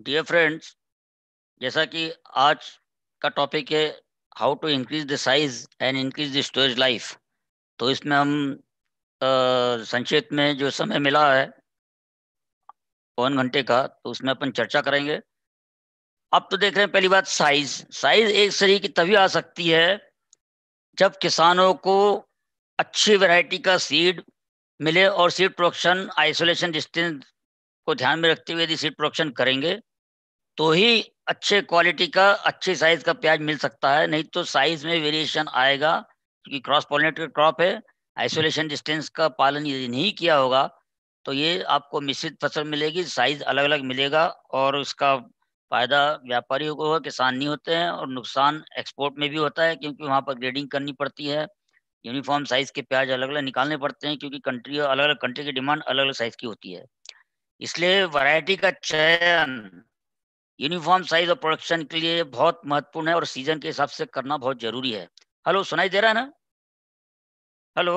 Dear friends जैसा कि आज का टॉपिक है how to increase the size and increase the storage life तो इसमें हम संक्षेप में जो समय मिला है, पौन घंटे का तो उसमें अपन चर्चा करेंगे। अब तो देख रहे हैं पहली बात साइज़ साइज़ एक सही की तभी आ सकती है जब किसानों को अच्छी वैरायटी का सीड मिले और सीड प्रोडक्शन आइसोलेशन डिस्टेंस को ध्यान में रखते हुए यदि सीड प्रोडक्शन करेंगे तो ही अच्छे क्वालिटी का, अच्छे साइज़ का प्याज मिल सकता है। नहीं तो साइज़ में वेरिएशन आएगा, क्योंकि क्रॉस पॉलिनेटेड क्रॉप है आइसोलेशन डिस्टेंस का पालन यदि नहीं किया होगा तो ये आपको मिश्रित फ़सल मिलेगी साइज़ अलग अलग मिलेगा और उसका फ़ायदा व्यापारियों को होगा, किसान नहीं होते हैं और नुकसान एक्सपोर्ट में भी होता है, क्योंकि वहाँ पर ग्रेडिंग करनी पड़ती है। यूनिफॉर्म साइज़ के प्याज अलग अलग निकालने पड़ते हैं, क्योंकि कंट्री अलग अलग कंट्री की डिमांड अलग अलग साइज़ की होती है। इसलिए वैरायटी का चयन यूनिफॉर्म साइज़ और प्रोडक्शन के लिए बहुत महत्वपूर्ण है और सीज़न के हिसाब से करना बहुत ज़रूरी है। हेलो सुनाई दे रहा है ना? Hello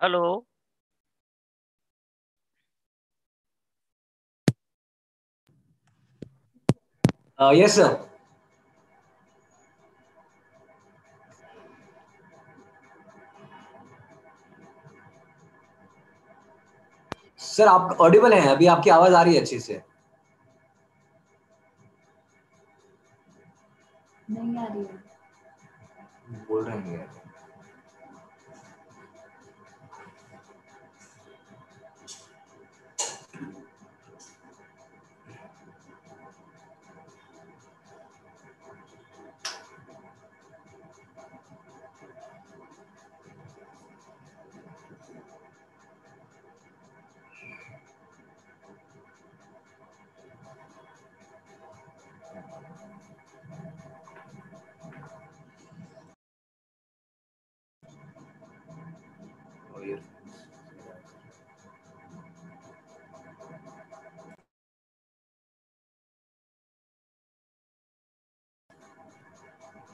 hello yes sir sir आप ऑडिबल हैं? अभी आपकी आवाज़ आ रही है अच्छे से। नहीं आ रही है। बोल रहे हैं।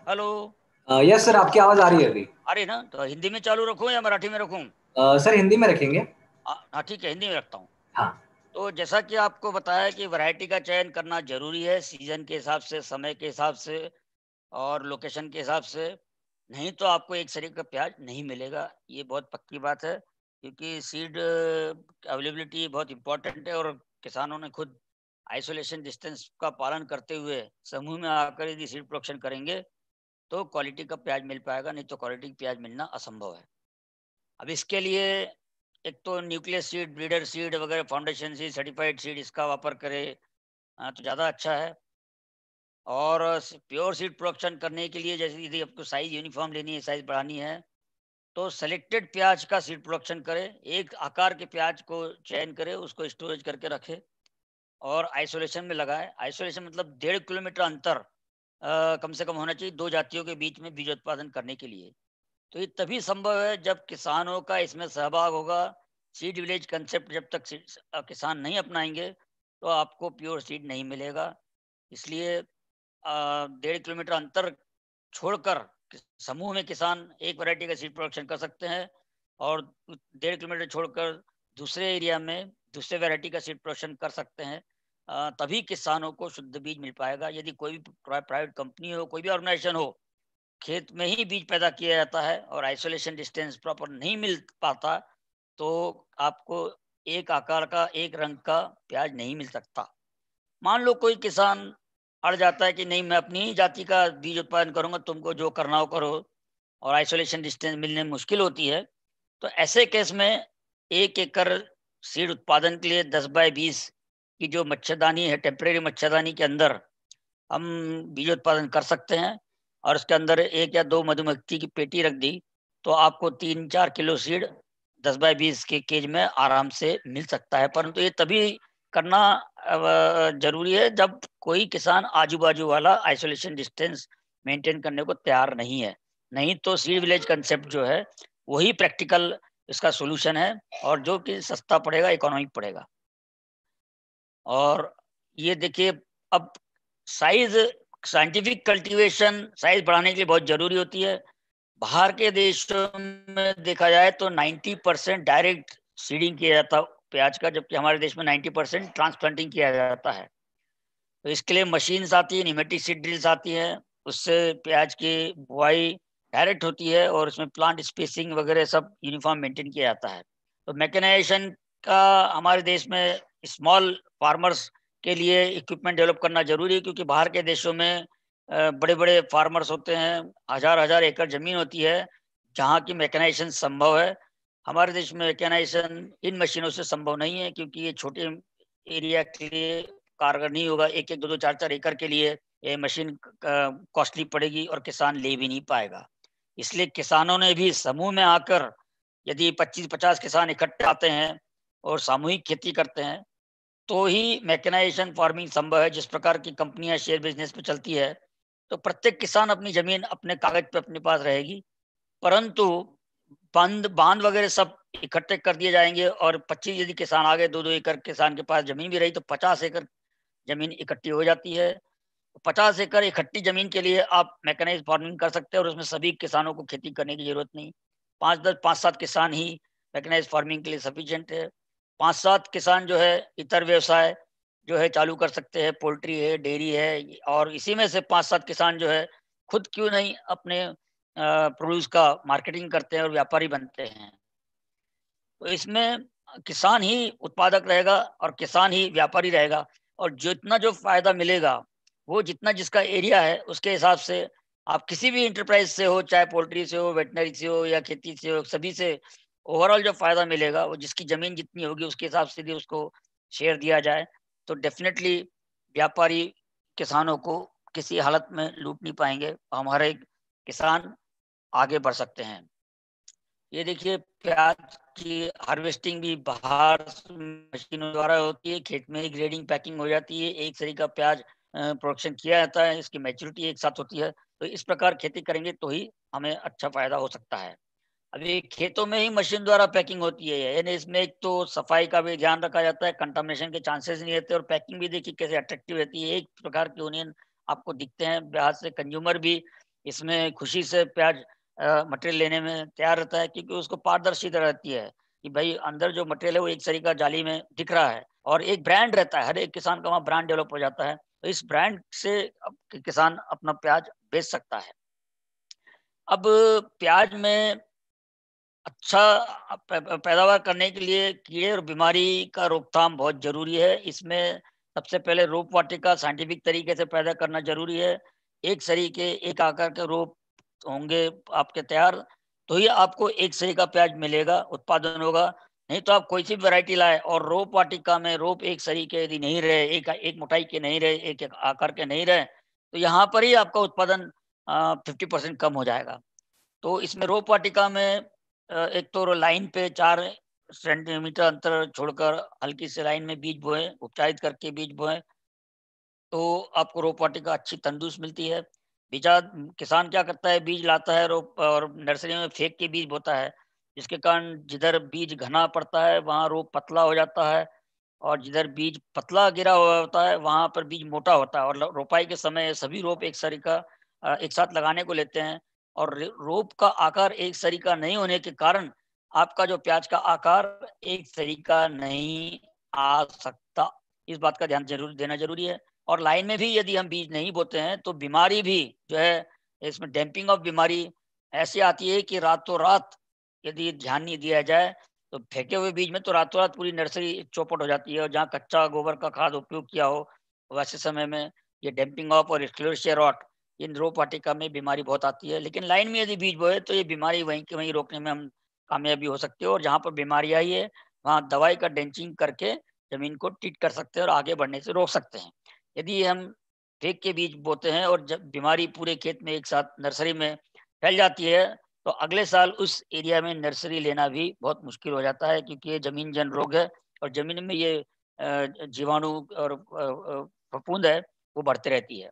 हेलो। यस सर आपकी आवाज़ आ रही है अभी। अरे ना तो हिंदी में चालू रखूँ या मराठी में रखूँ? सर हिंदी में रखेंगे। हाँ ठीक है हिंदी में रखता हूँ। हाँ। तो जैसा कि आपको बताया कि वैरायटी का चयन करना ज़रूरी है सीज़न के हिसाब से समय के हिसाब से और लोकेशन के हिसाब से। नहीं तो आपको एक शरीर का प्याज नहीं मिलेगा ये बहुत पक्की बात है क्योंकि सीड अवेलेबिलिटी बहुत इम्पोर्टेंट है और किसानों ने खुद आइसोलेशन डिस्टेंस का पालन करते हुए समूह में आकर यदि सीड प्रोडक्शन करेंगे तो क्वालिटी का प्याज मिल पाएगा, नहीं तो क्वालिटी प्याज मिलना असंभव है। अब इसके लिए एक तो न्यूक्लियस सीड ब्रीडर सीड वगैरह फाउंडेशन सीड सर्टिफाइड सीड इसका वापर करे तो ज़्यादा अच्छा है। और प्योर सीड प्रोडक्शन करने के लिए जैसे यदि आपको साइज़ यूनिफॉर्म लेनी है साइज़ बढ़ानी है तो सेलेक्टेड प्याज का सीड प्रोडक्शन करे, एक आकार के प्याज को चयन करे, उसको स्टोरेज करके रखे और आइसोलेशन में लगाए। आइसोलेशन मतलब डेढ़ किलोमीटर अंतर कम से कम होना चाहिए दो जातियों के बीच में बीज उत्पादन करने के लिए। तो ये तभी संभव है जब किसानों का इसमें सहभाग होगा। सीड विलेज कंसेप्ट जब तक किसान नहीं अपनाएँगे तो आपको प्योर सीड नहीं मिलेगा। इसलिए डेढ़ किलोमीटर अंतर छोड़कर समूह में किसान एक वैरायटी का सीड प्रोडक्शन कर सकते हैं और डेढ़ किलोमीटर छोड़कर दूसरे एरिया में दूसरे वैरायटी का सीड प्रोडक्शन कर सकते हैं। तभी किसानों को शुद्ध बीज मिल पाएगा। यदि कोई भी प्राइवेट कंपनी हो, कोई भी ऑर्गेनाइजेशन हो, खेत में ही बीज पैदा किया जाता है और आइसोलेशन डिस्टेंस प्रॉपर नहीं मिल पाता तो आपको एक आकार का, एक रंग का प्याज नहीं मिल सकता। मान लो कोई किसान अड़ जाता है कि नहीं, मैं अपनी ही जाति का बीज उत्पादन करूँगा, तुमको जो करना हो करो। और आइसोलेशन डिस्टेंस मिलने में मुश्किल होती है। तो ऐसे केस में एक एकड़ सीड उत्पादन के लिए दस बाय बीस कि जो मच्छरदानी है टेम्परेरी मच्छरदानी के अंदर हम बीज उत्पादन कर सकते हैं और उसके अंदर एक या दो मधुमक्खी की पेटी रख दी तो आपको तीन चार किलो सीड दस बाय बीस के केज में आराम से मिल सकता है। परंतु ये तभी करना ज़रूरी है जब कोई किसान आजू बाजू वाला आइसोलेशन डिस्टेंस मेंटेन करने को तैयार नहीं है। नहीं तो सीड विलेज कंसेप्ट जो है, वही प्रैक्टिकल इसका सोल्यूशन है और जो कि सस्ता पड़ेगा इकोनॉमिक पड़ेगा। और ये देखिए, अब साइज़ साइंटिफिक कल्टीवेशन साइज़ बढ़ाने के लिए बहुत ज़रूरी होती है। बाहर के देशों में देखा जाए तो 90 परसेंट डायरेक्ट सीडिंग किया जाता है प्याज का, जबकि हमारे देश में 90 परसेंट ट्रांसप्लांटिंग किया जाता है। तो इसके लिए मशीन्स आती है निमेटिक सीड ड्रिल्स आती है, उससे प्याज की बुआई डायरेक्ट होती है और उसमें प्लांट स्पेसिंग वगैरह सब यूनिफॉर्म मेंटेन किया जाता है। तो मैकेनाइजेशन का हमारे देश में स्मॉल फार्मर्स के लिए इक्विपमेंट डेवलप करना ज़रूरी है, क्योंकि बाहर के देशों में बड़े बड़े फार्मर्स होते हैं हज़ार हज़ार एकड़ ज़मीन होती है, जहाँ की मैकेनाइजेशन संभव है। हमारे देश में मैकेनाइजेशन इन मशीनों से संभव नहीं है, क्योंकि ये छोटे एरिया के लिए कारगर नहीं होगा। एक एक दो दो चार चार एकड़ के लिए ये मशीन कॉस्टली पड़ेगी और किसान ले भी नहीं पाएगा। इसलिए किसानों ने भी समूह में आकर यदि 25-50 किसान इकट्ठे आते हैं और सामूहिक खेती करते हैं तो ही मैकेनाइजेशन फ़ार्मिंग संभव है, जिस प्रकार की कंपनियाँ शेयर बिज़नेस पे चलती है तो प्रत्येक किसान अपनी ज़मीन अपने कागज़ पे अपने पास रहेगी। परंतु बंद, बाँध वगैरह सब इकट्ठे कर दिए जाएँगे और 25 यदि किसान आ गए दो दो एकड़ किसान के पास ज़मीन भी रही तो 50 एकड़ ज़मीन इकट्ठी हो जाती है। पचास एकड़ इकट्ठी ज़मीन के लिए आप मैकेनाइज फ़ार्मिंग कर सकते हैं और उसमें सभी किसानों को खेती करने की ज़रूरत नहीं। पाँच दस, पाँच सात किसान ही मैकेनाइज फ़ार्मिंग के लिए सफिशियंट है। पाँच सात किसान जो है, इतर व्यवसाय जो है चालू कर सकते हैं। पोल्ट्री है, डेयरी है, और इसी में से पाँच सात किसान जो है, खुद क्यों नहीं अपने प्रोड्यूस का मार्केटिंग करते हैं और व्यापारी बनते हैं। तो इसमें किसान ही उत्पादक रहेगा और किसान ही व्यापारी रहेगा और जितना जो फ़ायदा मिलेगा, वो जितना जिसका एरिया है, उसके हिसाब से आप किसी भी इंटरप्राइज से हो, चाहे पोल्ट्री से हो वेटनरी से हो या खेती से हो, सभी से ओवरऑल जो फ़ायदा मिलेगा, वो जिसकी ज़मीन जितनी होगी, उसके हिसाब से भी उसको शेयर दिया जाए तो डेफिनेटली व्यापारी किसानों को किसी हालत में लूट नहीं पाएँगे। हमारे किसान आगे बढ़ सकते हैं। ये देखिए, प्याज की हार्वेस्टिंग भी बाहर मशीनों द्वारा होती है, खेत में ही ग्रेडिंग पैकिंग हो जाती है। एक तरीका प्याज प्रोडक्शन किया जाता है, इसकी मैच्योरिटी एक साथ होती है। तो इस प्रकार खेती करेंगे तो ही हमें अच्छा फ़ायदा हो सकता है। अभी खेतों में ही मशीन द्वारा पैकिंग होती है यानी इसमें एक तो सफ़ाई का भी ध्यान रखा जाता है कंटामिनेशन के चांसेस नहीं रहते, और पैकिंग भी देखिए कैसे अट्रैक्टिव रहती है। एक प्रकार की ओनियन आपको दिखते हैं ब्याज से कंज्यूमर भी इसमें खुशी से प्याज मटेरियल लेने में तैयार रहता है, क्योंकि उसको पारदर्शिता रहती है कि भाई अंदर जो मटेरियल है वो एक तरीका जाली में दिख रहा है, और एक ब्रांड रहता है, हर एक किसान का वहाँ ब्रांड डेवलप हो जाता है तो इस ब्रांड से किसान अपना प्याज बेच सकता है। अब प्याज में अच्छा पैदावार करने के लिए कीड़े और बीमारी का रोकथाम बहुत ज़रूरी है। इसमें सबसे पहले रोप वाटिका साइंटिफिक तरीके से पैदा करना ज़रूरी है। एक सरी के, एक आकार के रोप होंगे आपके तैयार तो ही आपको एक सरी का प्याज मिलेगा, उत्पादन होगा। नहीं तो आप कोई सी वैरायटी लाए और रोप वाटिका में रोप एक सरी के यदि नहीं रहे, एक एक मोटाई के नहीं रहे, एक एक आकार के नहीं रहे तो यहाँ पर ही आपका उत्पादन फिफ्टी परसेंट कम हो जाएगा। तो इसमें रोप वाटिका में एक तो लाइन पे चार सेंटीमीटर अंतर छोड़कर हल्की से लाइन में बीज बोए, उपचारित करके बीज बोए तो आपको रोप वाटिका अच्छी तंदुरुस्त मिलती है। बीजा, किसान क्या करता है? बीज लाता है रोप, और नर्सरी में फेंक के बीज बोता है। जिसके कारण जिधर बीज घना पड़ता है, वहाँ रोप पतला हो जाता है, और जिधर बीज पतला गिरा हुआ होता है, वहाँ पर बीज मोटा होता है। और रोपाई के समय सभी रोप एक सरी का एक साथ लगाने को लेते हैं। और रोप का आकार एक सरीका नहीं होने के कारण आपका जो प्याज का आकार एक सरी का नहीं आ सकता। इस बात का ध्यान ज़रूर, देना ज़रूरी है। और लाइन में भी यदि हम बीज नहीं बोते हैं तो बीमारी भी जो है, इसमें डैम्पिंग ऑफ़ बीमारी ऐसी आती है कि रातों रात यदि ध्यान नहीं दिया जाए तो फेंके हुए बीज में तो रातों रात पूरी नर्सरी चौपट हो जाती है और जहाँ कच्चा गोबर का खाद उपयोग किया हो, वैसे समय में ये डैम्पिंग ऑफ़ और रॉट इन रोप वाटिका में बीमारी बहुत आती है, लेकिन लाइन में यदि बीज बोए तो ये बीमारी वहीं के वहीं रोकने में हम कामयाबी हो सकते हो, और जहाँ पर बीमारी आई है, वहाँ दवाई का डेंचिंग करके ज़मीन को ट्रीट कर सकते हैं और आगे बढ़ने से रोक सकते हैं। यदि हम फेंक के बीज बोते हैं और जब बीमारी पूरे खेत में एक साथ नर्सरी में फैल जाती है तो अगले साल उस एरिया में नर्सरी लेना भी बहुत मुश्किल हो जाता है, क्योंकि ये ज़मीन जन रोग है और ज़मीन में ये जीवाणु और फपूंद है, वो बढ़ते रहती है।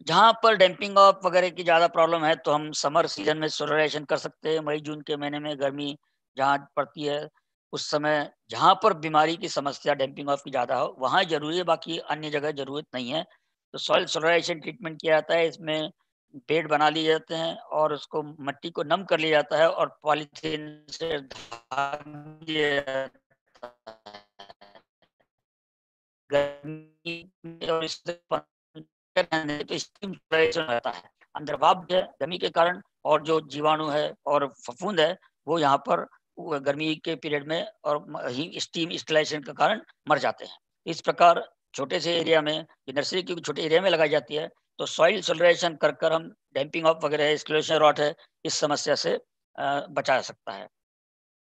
जहाँ पर डैम्पिंग ऑफ़ वगैरह की ज़्यादा प्रॉब्लम है तो हम समर सीज़न में सोलराइजेशन कर सकते हैं। मई, जून के महीने में गर्मी जहाँ पड़ती है, उस समय जहाँ पर बीमारी की समस्या, डैम्पिंग ऑफ़ की ज़्यादा हो, वहाँ ज़रूरी है, बाकी अन्य जगह ज़रूरत नहीं है। तो सॉइल सोलराइजेशन ट्रीटमेंट किया जाता है, इसमें बेड बना लिए जाते हैं और उसको मट्टी को नम कर लिया जाता है और पॉलीथीन से गर्मी और तो रहता है। अंदर भाप गर्मी के कारण, और जो जीवाणु है और फफूंद है, वो यहाँ पर गर्मी के पीरियड में और स्टीम इंस्टॉलेशन के कारण मर जाते हैं। इस प्रकार छोटे से एरिया में नर्सरी की छोटे एरिया में लगाई जाती है तो सॉइल सोलरेशन कर कर हम डैम्पिंग ऑफ़ वगैरह स्क्लेशन रॉट है, इस समस्या से बचा सकता है।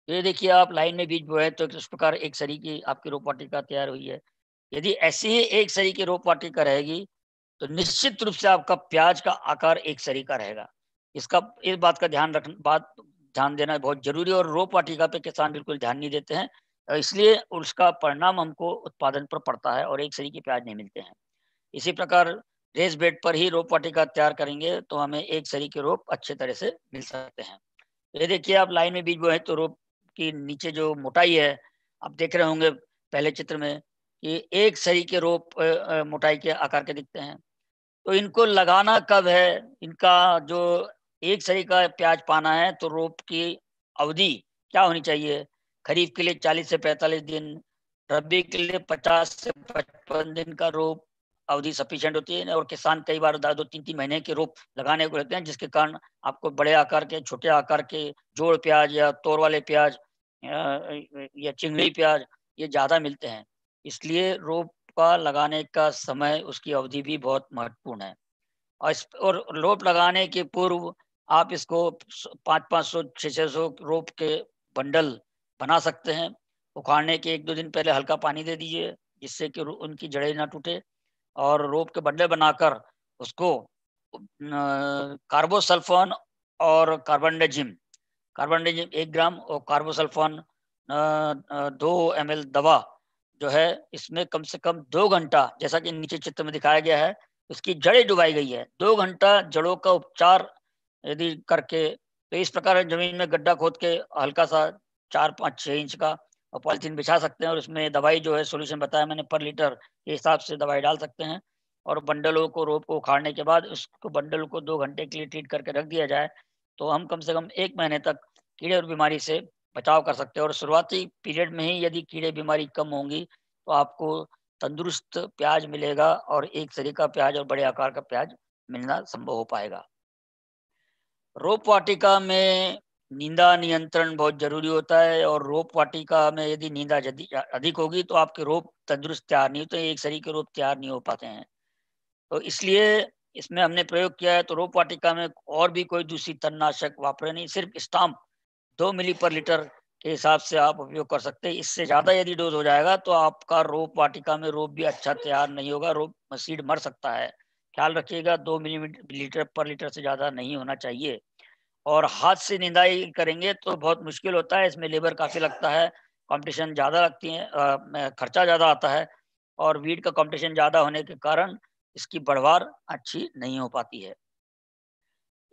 ये देखिए, आप लाइन में बीज बोए तो इस प्रकार एक सरी की आपकी रोप वाटिका तैयार हुई है। यदि ऐसी ही एक सरी की रोप वाटिका रहेगी तो निश्चित रूप से आपका प्याज का आकार एक सरी का रहेगा। इसका, इस बात का ध्यान रखना बात, ध्यान देना बहुत ज़रूरी और रोप वाटिका पे किसान बिल्कुल ध्यान नहीं देते हैं। इसलिए उसका परिणाम हमको उत्पादन पर पड़ता है और एक सरी के प्याज नहीं मिलते हैं। इसी प्रकार रेस बेड पर ही रोप वाटिका तैयार करेंगे तो हमें एक सरी के रोप अच्छे तरह से मिल सकते हैं। ये देखिए, आप लाइन में बीज बोए तो रोप की नीचे जो मोटाई है, आप देख रहे होंगे पहले चित्र में कि एक सरी के रोप मोटाई के आकार के दिखते हैं। तो इनको लगाना कब है? इनका जो एक सरी का प्याज पाना है तो रोप की अवधि क्या होनी चाहिए? खरीफ के लिए 40 से 45 दिन, रबी के लिए 50 से 55 दिन का रोप अवधि सफिशियंट होती है, और किसान कई बार दो, तीन तीन महीने के रोप लगाने को रहते हैं, जिसके कारण आपको बड़े आकार के, छोटे आकार के जोड़ प्याज या तोर वाले प्याज या चिंगड़ी प्याज ये ज़्यादा मिलते हैं। इसलिए रोप का लगाने का समय, उसकी अवधि भी बहुत महत्वपूर्ण है। और इस, और रोप लगाने के पूर्व आप इसको पाँच पाँच सौ, छः छः सौ रोप के बंडल बना सकते हैं। उखाड़ने के एक दो दिन पहले हल्का पानी दे दीजिए, जिससे कि उनकी जड़ें ना टूटे। और रोप के बंडल बनाकर उसको कार्बोसल्फोन और कार्बनडेजिम कार्बनडेजिम एक ग्राम और कार्बोसल्फोन दो एम दवा जो है, इसमें कम से कम दो घंटा, जैसा कि नीचे चित्र में दिखाया गया है, उसकी जड़ें डुबाई गई है। दो घंटा जड़ों का उपचार यदि करके तो इस प्रकार ज़मीन में गड्ढा खोद के हल्का सा चार पाँच छः इंच का पॉलिथीन बिछा सकते हैं और उसमें दवाई जो है सोल्यूशन बताया मैंने पर लीटर के हिसाब से दवाई डाल सकते हैं। और बंडलों को, रोप को उखाड़ने के बाद उसको बंडल को दो घंटे के लिए ट्रीट करके रख दिया जाए तो हम कम से कम एक महीने तक कीड़े और बीमारी से बचाव कर सकते हैं। और शुरुआती पीरियड में ही यदि कीड़े बीमारी कम होंगी तो आपको तंदुरुस्त प्याज मिलेगा और एक तरीका प्याज और बड़े आकार का प्याज मिलना संभव हो पाएगा। रोप वाटिका में नींदा नियंत्रण बहुत ज़रूरी होता है और रोप वाटिका में यदि नींदा अधिक होगी तो आपके रोप तंदुरुस्त तैयार नहीं होते एक सरी के रोप तैयार नहीं हो पाते हैं। तो इसलिए इसमें हमने प्रयोग किया है तो रोप वाटिका में और भी कोई दूसरी तननाशक वापरे नहीं, सिर्फ़ स्टाम्प दो मिली पर लीटर के हिसाब से आप उपयोग कर सकते हैं। इससे ज़्यादा यदि डोज हो जाएगा तो आपका रोप वाटिका में रोप भी अच्छा तैयार नहीं होगा, रोप सीड मर सकता है। ख्याल रखिएगा, दो मिलीमीटर पर लीटर से ज़्यादा नहीं होना चाहिए। और हाथ से निंदाई करेंगे तो बहुत मुश्किल होता है, इसमें लेबर काफ़ी लगता है, कंपटीशन ज़्यादा लगती है खर्चा ज़्यादा आता है और वीड का कंपटीशन ज़्यादा होने के कारण इसकी बढ़वार अच्छी नहीं हो पाती है।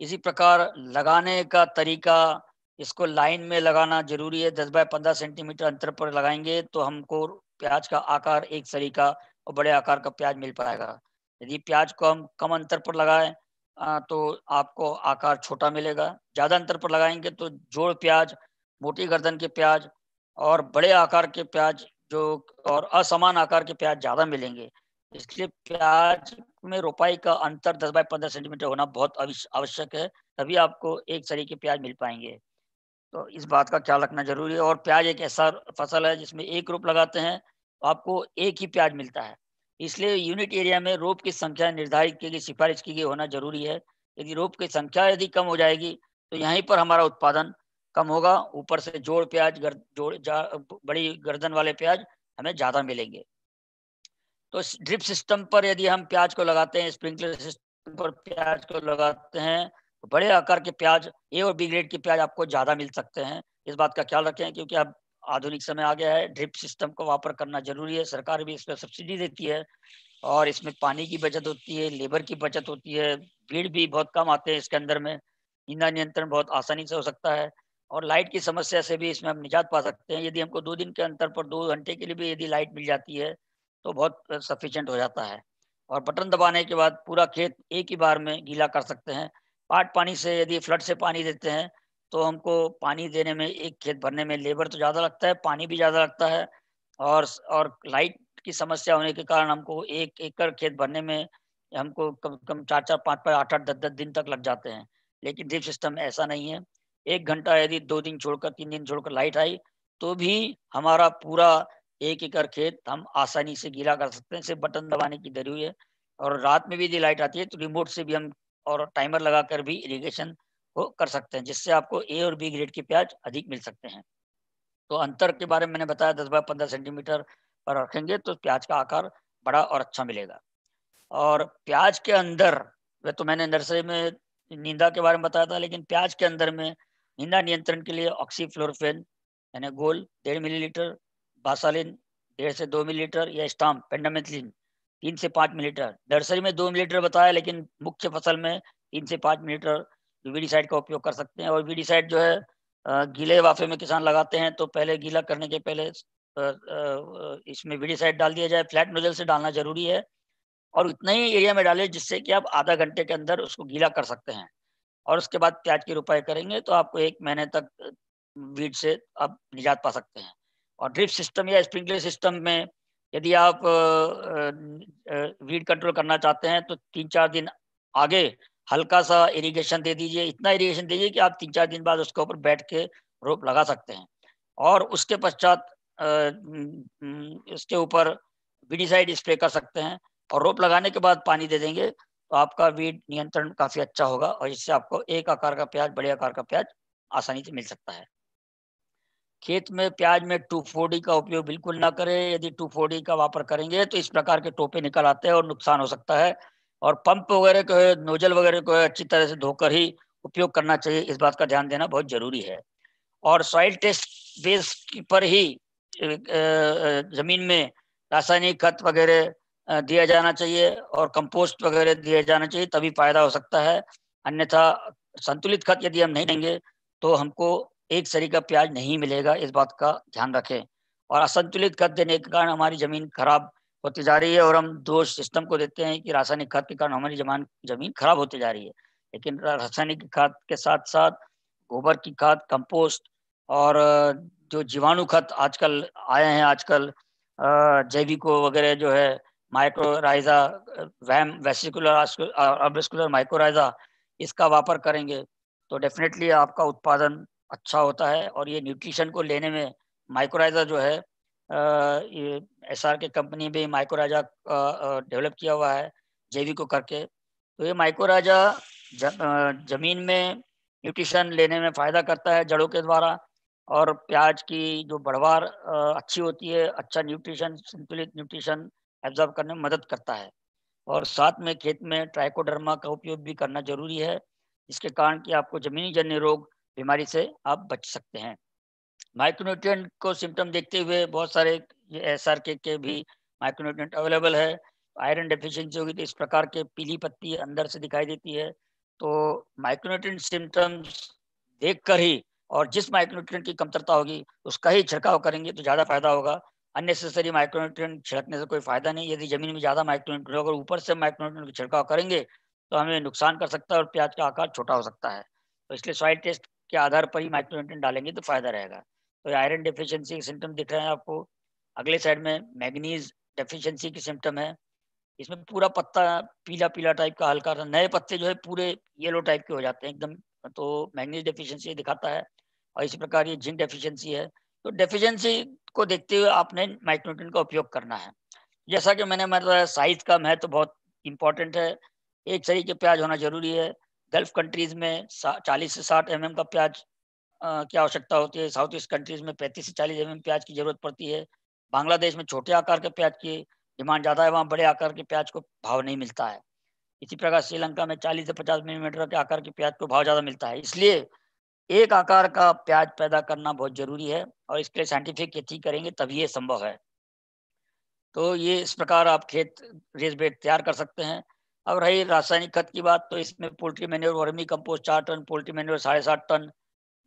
इसी प्रकार लगाने का तरीका इसको लाइन में लगाना ज़रूरी है। दस बाय पंद्रह सेंटीमीटर अंतर पर लगाएँगे तो हमको प्याज का आकार एक सरी का और बड़े आकार का प्याज मिल पाएगा। यदि प्याज को हम कम अंतर पर लगाएँ तो आपको आकार छोटा मिलेगा। ज़्यादा अंतर पर लगाएँगे तो जोड़ प्याज, मोटी गर्दन के प्याज और बड़े आकार के प्याज जो और असमान आकार के प्याज ज़्यादा मिलेंगे। इसलिए प्याज में रोपाई का अंतर दस बाय पंद्रह सेंटीमीटर होना बहुत आवश्यक है। तभी आपको एक सरी के प्याज मिल पाएँगे। तो इस बात का ख्याल रखना ज़रूरी है। और प्याज एक ऐसा फ़सल है जिसमें एक रोप लगाते हैं तो आपको एक ही प्याज मिलता है। इसलिए यूनिट एरिया में रोप की संख्या निर्धारित की गई सिफारिश की गई होना ज़रूरी है। यदि रोप की संख्या यदि कम हो जाएगी तो यहीं पर हमारा उत्पादन कम होगा। ऊपर से जोड़ प्याज गर, जोड़ बड़ी गर्दन वाले प्याज हमें ज़्यादा मिलेंगे। तो ड्रिप सिस्टम पर यदि हम प्याज को लगाते हैं स्प्रिंकलर सिस्टम पर प्याज को लगाते हैं बड़े आकार के प्याज, ए और बी ग्रेड के प्याज आपको ज़्यादा मिल सकते हैं। इस बात का ख्याल रखें क्योंकि अब आधुनिक समय आ गया है। ड्रिप सिस्टम को वापर करना ज़रूरी है। सरकार भी इस पर सब्सिडी देती है और इसमें पानी की बचत होती है, लेबर की बचत होती है। भीड़ भी बहुत कम आते हैं इसके अंदर में। ईंधा नियंत्रण बहुत आसानी से हो सकता है और लाइट की समस्या से भी इसमें हम निजात पा सकते हैं। यदि हमको दो दिन के अंतर पर दो घंटे के लिए भी यदि लाइट मिल जाती है तो बहुत सफिशेंट हो जाता है। और बटन दबाने के बाद पूरा खेत एक ही बार में गीला कर सकते हैं। पाट पानी से यदि फ्लड से पानी देते हैं तो हमको पानी देने में, एक खेत भरने में लेबर तो ज़्यादा लगता है, पानी भी ज़्यादा लगता है और और लाइट की समस्या होने के कारण हमको एक एकड़ खेत भरने में हमको कम कम चार चार, पाँच पाँच, आठ आठ, दस दस दिन तक लग जाते हैं। लेकिन ड्रिप सिस्टम ऐसा नहीं है। एक घंटा यदि दो दिन छोड़कर, तीन दिन छोड़कर लाइट आई तो भी हमारा पूरा एक एकड़ खेत हम आसानी से गीला कर सकते हैं। सिर्फ़ बटन दबाने की ज़रूरी है। और रात में भी यदि लाइट आती है तो रिमोट से भी हम और टाइमर लगाकर भी इरिगेशन को कर सकते हैं, जिससे आपको ए और बी ग्रेड के प्याज अधिक मिल सकते हैं। तो अंतर के बारे में मैंने बताया, दस बाय पंद्रह सेंटीमीटर पर रखेंगे तो प्याज का आकार बड़ा और अच्छा मिलेगा। और प्याज के अंदर, वह तो मैंने नर्सरी में नींदा के बारे में बताया था, लेकिन प्याज के अंदर में नींदा नियंत्रण के लिए ऑक्सीफ्लोरोफेन यानी गोल डेढ़ मिलीलीटर बासालिन डेढ़ से दो मिलीलीटर या स्टाम्प पेंडामेथलिन तीन से पाँच मिलीलीटर। नर्सरी में दो मिलीलीटर बताया, लेकिन मुख्य फ़सल में तीन से पाँच मिलीलीटर वीडीसाइड का उपयोग कर सकते हैं। और वीडीसाइड जो है गीले वाफे में किसान लगाते हैं तो पहले गीला करने के पहले इसमें वीडीसाइड डाल दिया जाए। फ्लैट नोजल से डालना ज़रूरी है। और उतना ही एरिया में डालें जिससे कि आप आधा घंटे के अंदर उसको गीला कर सकते हैं। और उसके बाद प्याज की रुपाई करेंगे तो आपको एक महीने तक वीड से आप निजात पा सकते हैं। और ड्रिप सिस्टम या स्प्रिंकलर सिस्टम में यदि आप वीड कंट्रोल करना चाहते हैं तो तीन चार दिन आगे हल्का सा इरिगेशन दे दीजिए। इतना इरिगेशन दीजिए कि आप तीन चार दिन बाद उसके ऊपर बैठ के रोप लगा सकते हैं। और उसके पश्चात इसके ऊपर विडिसाइड स्प्रे कर सकते हैं और रोप लगाने के बाद पानी दे देंगे तो आपका वीड नियंत्रण काफ़ी अच्छा होगा और इससे आपको एक आकार का प्याज, बड़े आकार का प्याज आसानी से मिल सकता है। खेत में प्याज में टू फोर्डी का उपयोग बिल्कुल ना करें। यदि टू फोर्डी का वापर करेंगे तो इस प्रकार के टोपे निकल आते हैं और नुकसान हो सकता है। और पंप वगैरह को, नोजल वगैरह को है अच्छी तरह से धोकर ही उपयोग करना चाहिए। इस बात का ध्यान देना बहुत ज़रूरी है। और सॉइल टेस्ट बेस पर ही ज़मीन में रासायनिक खत वगैरह दिया जाना चाहिए और कंपोस्ट वगैरह दिया जाना चाहिए, तभी फ़ायदा हो सकता है। अन्यथा संतुलित खत यदि हम नहीं देंगे तो हमको एक सरी का प्याज नहीं मिलेगा, इस बात का ध्यान रखें। और असंतुलित खत देने के कारण हमारी ज़मीन खराब होती जा रही है और हम दोष सिस्टम को देते हैं कि रासायनिक खाद के कारण हमारी जमान, ज़मीन खराब होती जा रही है। लेकिन रासायनिक खाद के साथ साथ गोबर की खाद कंपोस्ट और, जो जीवाणु खत आजकल आए हैं, आजकल जैविको वगैरह जो है माइक्रोराइजा वैम वेसिकुलर माइक्रोराइजा इसका वापर करेंगे तो डेफिनेटली आपका उत्पादन अच्छा होता है और ये न्यूट्रिशन को लेने में माइक्रोराइजा जो है एस आर के कंपनी भी माइक्रोराजा डेवलप किया हुआ है, जैविक को करके। तो ये माइक्रोराजा ज़मीन में न्यूट्रिशन लेने में फ़ायदा करता है जड़ों के द्वारा और प्याज की जो बढ़वार अच्छी होती है अच्छा न्यूट्रिशन संतुलित न्यूट्रिशन एब्जॉर्ब करने में मदद करता है। और साथ में खेत में ट्राइकोडर्मा का उपयोग भी करना ज़रूरी है इसके कारण कि आपको जमीनी जन्य रोग बीमारी से आप बच सकते हैं। माइक्रोन्यूट्रिएंट को सिम्टम देखते हुए बहुत सारे एस आर के, के भी माइक्रोन्यूट्रिएंट अवेलेबल है। आयरन डेफिशिएंसी होगी तो इस प्रकार के पीली पत्ती अंदर से दिखाई देती है। तो माइक्रोन्यूट्रिएंट सिम्टम्स देख कर ही और जिस माइक्रोन्यूट्रिएंट की कमतरता होगी उसका ही छिड़काव करेंगे तो ज़्यादा फ़ायदा होगा। अननेसेसरी माइक्रोन्यूट्रिएंट छिड़कने से कोई फ़ायदा नहीं। यदि ज़मीन में ज़्यादा माइक्रोन्यूट्रिएंट अगर ऊपर से माइक्रोन्यूट्रिएंट छिड़काव करेंगे तो हमें नुकसान कर सकता है और प्याज का आकार छोटा हो सकता है। तो इसलिए सॉइल टेस्ट के आधार पर ही माइक्रोन्यूट्रिएंट डालेंगे तो फ़ायदा रहेगा। तो आयरन डिफिशियंसी के सिम्टम दिख रहे हैं आपको। अगले साइड में मैग्नीज डेफिशिएंसी की सिम्टम है। इसमें पूरा पत्ता पीला पीला टाइप का हल्का नए पत्ते जो है पूरे येलो टाइप के हो जाते हैं एकदम। तो मैग्नीज डेफिशिएंसी दिखाता है और इसी प्रकार ये जिंक डेफिशिएंसी है। तो डेफिशिएंसी को देखते हुए आपने माइक्रोट्रिन का उपयोग करना है। जैसा कि मैंने मतलब साइज़ कम है तो बहुत इंपॉर्टेंट है। एक सही के प्याज होना ज़रूरी है। गल्फ कंट्रीज़ में चालीस से साठ एम का प्याज की आवश्यकता होती है? साउथ ईस्ट कंट्रीज़ में पैंतीस से चालीस एम प्याज की ज़रूरत पड़ती है। बांग्लादेश में छोटे आकार के प्याज की डिमांड ज़्यादा है, वहाँ बड़े आकार के प्याज को भाव नहीं मिलता है। इसी प्रकार श्रीलंका में 40 से 50 मिलीमीटर के आकार के प्याज को भाव ज़्यादा मिलता है। इसलिए एक आकार का प्याज पैदा करना बहुत ज़रूरी है और इसके लिए साइंटिफिक खेती करेंगे तभी ये संभव है। तो ये इस प्रकार आप खेत, रेस बेड तैयार कर सकते हैं। अब रही रासायनिक खत की बात तो इसमें पोल्ट्री मैन्योर, वर्मी कंपोस्ट, चार टन, पोल्ट्री मैन्योर साढ़े सात टन,